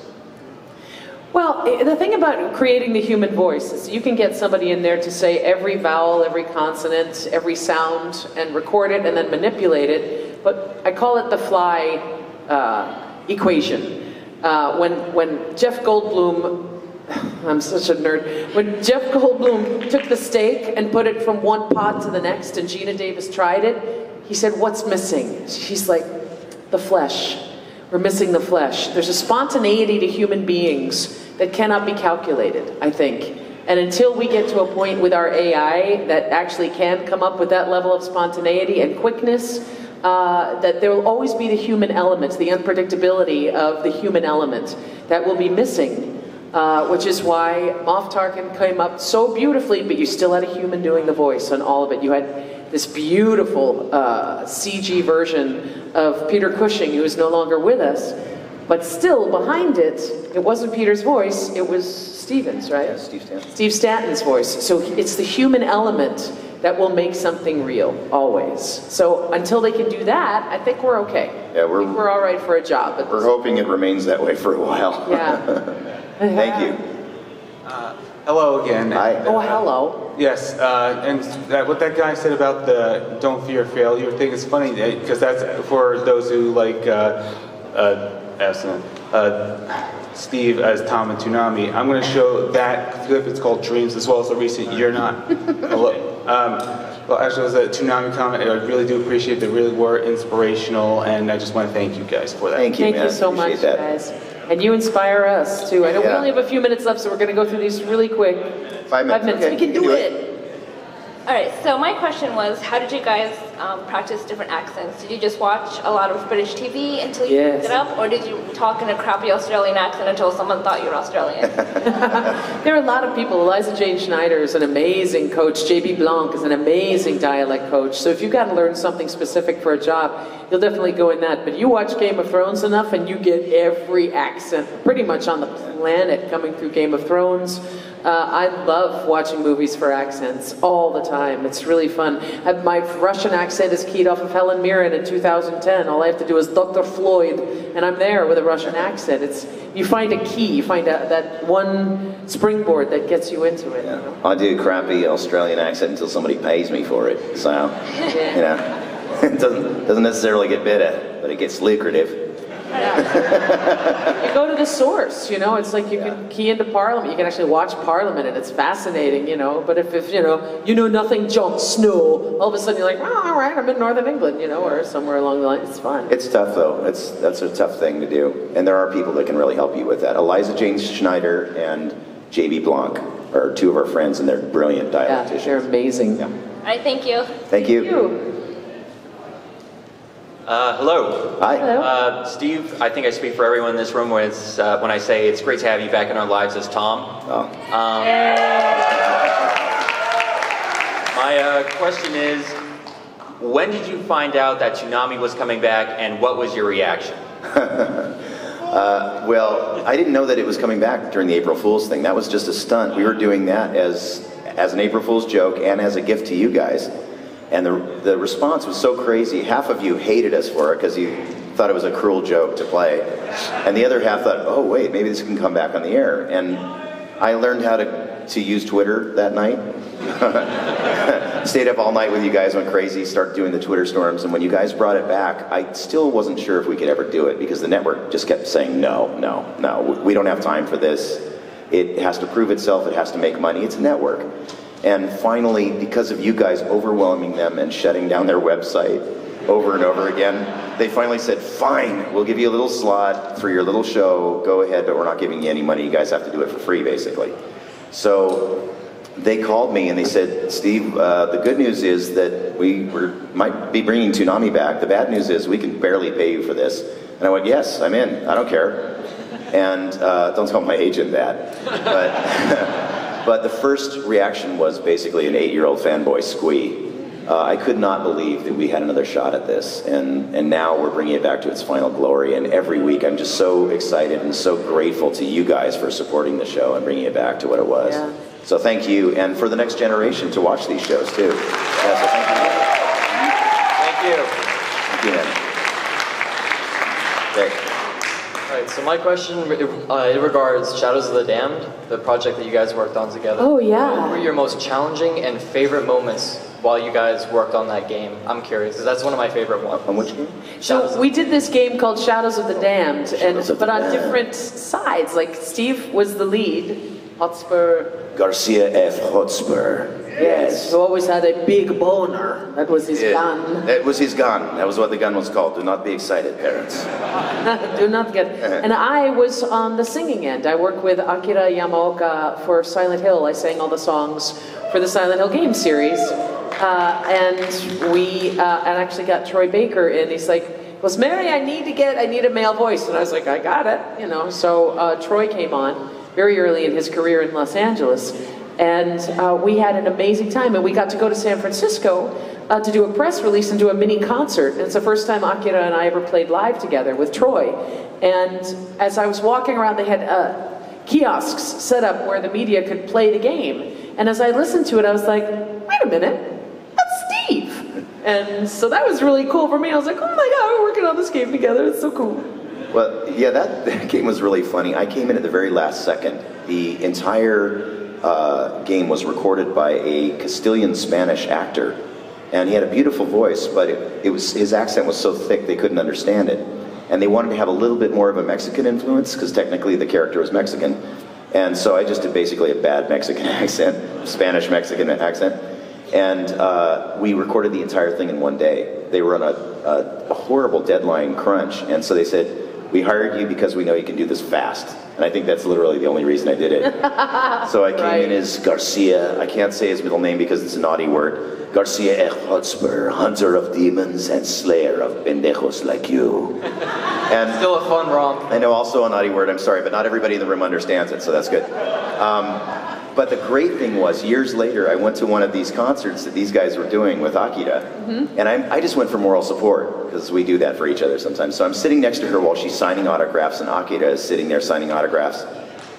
Well, the thing about creating the human voice is you can get somebody in there to say every vowel, every consonant, every sound, and record it and then manipulate it. But I call it the fly uh, equation. Uh, when when Jeff Goldblum I'm such a nerd. When Jeff Goldblum took the steak and put it from one pot to the next, and Geena Davis tried it, he said, "What's missing?" She's like, "The flesh. We're missing the flesh." There's a spontaneity to human beings that cannot be calculated. I think. And until we get to a point with our AI that actually can come up with that level of spontaneity and quickness, uh, that there will always be the human element, the unpredictability of the human element that will be missing. Uh, which is why Moff Tarkin came up so beautifully, but you still had a human doing the voice on all of it. You had this beautiful uh, CG version of Peter Cushing, who is no longer with us, but still behind it, it wasn't Peter's voice, it was Stevens, right? Yeah, Steve Stanton. Steve Stanton's voice. So it's the human element that will make something real, always. So until they can do that, I think we're okay. Yeah, we're, I think we're all right for a job. But we're hoping it remains that way for a while. Yeah. Thank you. Hello again. Hi. Oh, hello. Yes, uh, and that, what that guy said about the "don't fear failure" thing is funny because that's for those who like uh, uh, uh, Steve as Tom and Toonami. I'm going to show that clip. It's called Dreams, as well as the recent "You're Not." Hello. um, well, actually, it was a Toonami comment. I really do appreciate. it. They really were inspirational, and I just want to thank you guys for that. Thank you, Thank you so much, guys. And you inspire us too. I know we Yeah. only have a few minutes left, so we're going to go through these really quick. Five minutes. We can do it. All right, so my question was, how did you guys um, practice different accents? Did you just watch a lot of British TV until you Yes. picked it up, or did you talk in a crappy Australian accent until someone thought you were Australian? There are a lot of people. Eliza Jane Schneider is an amazing coach. JB Blanc is an amazing dialect coach. So if you've got to learn something specific for a job, you'll definitely go in that. But you watch Game of Thrones enough and you get every accent pretty much on the planet coming through Game of Thrones. Uh, I love watching movies for accents all the time. It's really fun. Uh, my Russian accent is keyed off of Helen Mirren in 2010. All I have to do is Dr. Floyd, and I'm there with a Russian accent. It's you find a key, you find a, that one springboard that gets you into it. you know? I do crappy Australian accent until somebody pays me for it. So, you know, it doesn't doesn't necessarily get better, but it gets lucrative. you go to the source, you know, it's like you can key into Parliament, you can actually watch Parliament and it's fascinating, you know, but if, if you know, you know nothing Jon Snow, all of a sudden you're like, oh, all right, I'm in Northern England, you know, or somewhere along the line, it's fun. It's tough though. It's that's a tough thing to do, and there are people that can really help you with that. Eliza Jane Schneider and JB Blanc are two of our friends, and they're brilliant Yeah, dialecticians. they're amazing. All right, thank you. Thank you. Uh, hello. Hi. Uh, Steve, I think I speak for everyone in this room when, it's, uh, when I say it's great to have you back in our lives as Tom. Oh. Um, my uh, question is, when did you find out that Toonami was coming back and what was your reaction? Uh, well, I didn't know that it was coming back during the April Fool's thing. That was just a stunt. We were doing that as as an April Fool's joke and as a gift to you guys. And the the response was so crazy. Half of you hated us for it because you thought it was a cruel joke to play, and the other half thought, "Oh wait, maybe this can come back on the air." And I learned how to to use Twitter that night. Stayed up all night with you guys, went crazy, started doing the Twitter storms, and when you guys brought it back, I still wasn't sure if we could ever do it because the network just kept saying, no, no, no, we don't have time for this. It has to prove itself, it has to make money, it's a network. And finally, because of you guys overwhelming them and shutting down their website over and over again, they finally said, fine, we'll give you a little slot for your little show, go ahead, but we're not giving you any money, you guys have to do it for free, basically. So they called me and they said, Steve, uh, the good news is that we were, might be bringing Toonami back. The bad news is we can barely pay you for this. And I went, yes, I'm in. I don't care. And uh, don't tell my agent that. But, but the first reaction was basically an eight-year-old fanboy squee. Uh, I could not believe that we had another shot at this, and, and now we're bringing it back to its final glory. And every week, I'm just so excited and so grateful to you guys for supporting the show and bringing it back to what it was. Yeah. So thank you, and for the next generation to watch these shows too. Yeah, so thank you. Thank you. Thank you, man. Okay. All right, so my question uh, it regards Shadows of the Damned, the project that you guys worked on together. Oh, yeah. What were your most challenging and favorite moments while you guys worked on that game? I'm curious, because that's one of my favorite ones. On which game? So we did this game called Shadows of the Damned, and of the but on Damned. different sides. Like Steve was the lead, Hotspur. Garcia F. Hotspur. Yes. Who always had a big boner. That was his Yeah. gun. That was his gun. That was what the gun was called. Do not be excited, parents. Do not get. And I was on the singing end. I worked with Akira Yamaoka for Silent Hill. I sang all the songs for the Silent Hill game series. Uh, and we, uh, and actually got Troy Baker in. He's like, "Was Mary? I need to get, I need a male voice." And I was like, "I got it," you know. So uh, Troy came on very early in his career in Los Angeles, and uh, we had an amazing time. And we got to go to San Francisco uh, to do a press release and do a mini concert. And it's the first time Akira and I ever played live together with Troy. And as I was walking around, they had uh, kiosks set up where the media could play the game. And as I listened to it, I was like, wait a minute, that's Steve. And so that was really cool for me. I was like, oh my God, we're working on this game together. It's so cool. Well, yeah, that, game was really funny. I came in at the very last second. The entire uh, game was recorded by a Castilian Spanish actor, and he had a beautiful voice, but it, it was his accent was so thick they couldn't understand it. And they wanted to have a little bit more of a Mexican influence because technically the character was Mexican. And so I just did basically a bad Mexican accent, Spanish Mexican accent. And uh, we recorded the entire thing in one day. They were on a, a, a horrible deadline crunch. And so they said, We hired you because we know you can do this fast. And I think that's literally the only reason I did it. So I came in as Garcia. I can't say his middle name because it's a naughty word. Garcia El Hotspur, hunter of demons and slayer of pendejos like you. And Still a fun romp. I know also a naughty word, I'm sorry, but not everybody in the room understands it, so that's good. Um, but the great thing was, years later, I went to one of these concerts that these guys were doing with Akira, and I, I just went for moral support, because we do that for each other sometimes. So I'm sitting next to her while she's signing autographs, and Akira is sitting there signing autographs.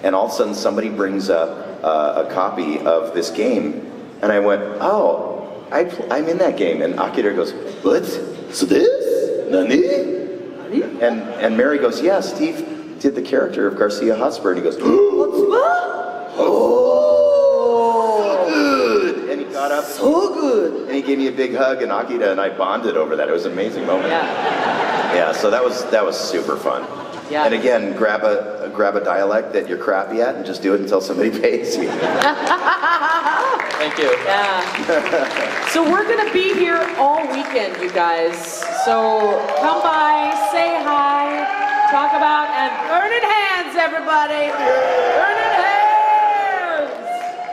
And all of a sudden, somebody brings up uh, a copy of this game, and I went, oh, I pl- I'm in that game. And Akira goes, what? So this? Nani? And, and Mary goes, yeah, Steve did the character of Garcia Hotspur. And he goes, oh, good. And he got up. So good. And he gave me a big hug, and Akira and I bonded over that. It was an amazing moment. Yeah. Yeah, so that was that was super fun. Yeah. And again, grab a grab a dialect that you're crappy at, and just do it until somebody pays you. Thank you. Yeah. So we're gonna be here all weekend, you guys. So come by, say hi, talk about, and burning hands, everybody. Burning hands.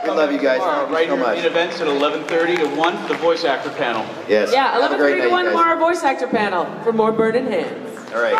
We love you guys. Tomorrow, Thank you right so here much. in events at 11:30 to 1 the voice actor panel. Yes. Yeah, Have a 11:30 to 1 guys. tomorrow voice actor panel for more burning hands. All right.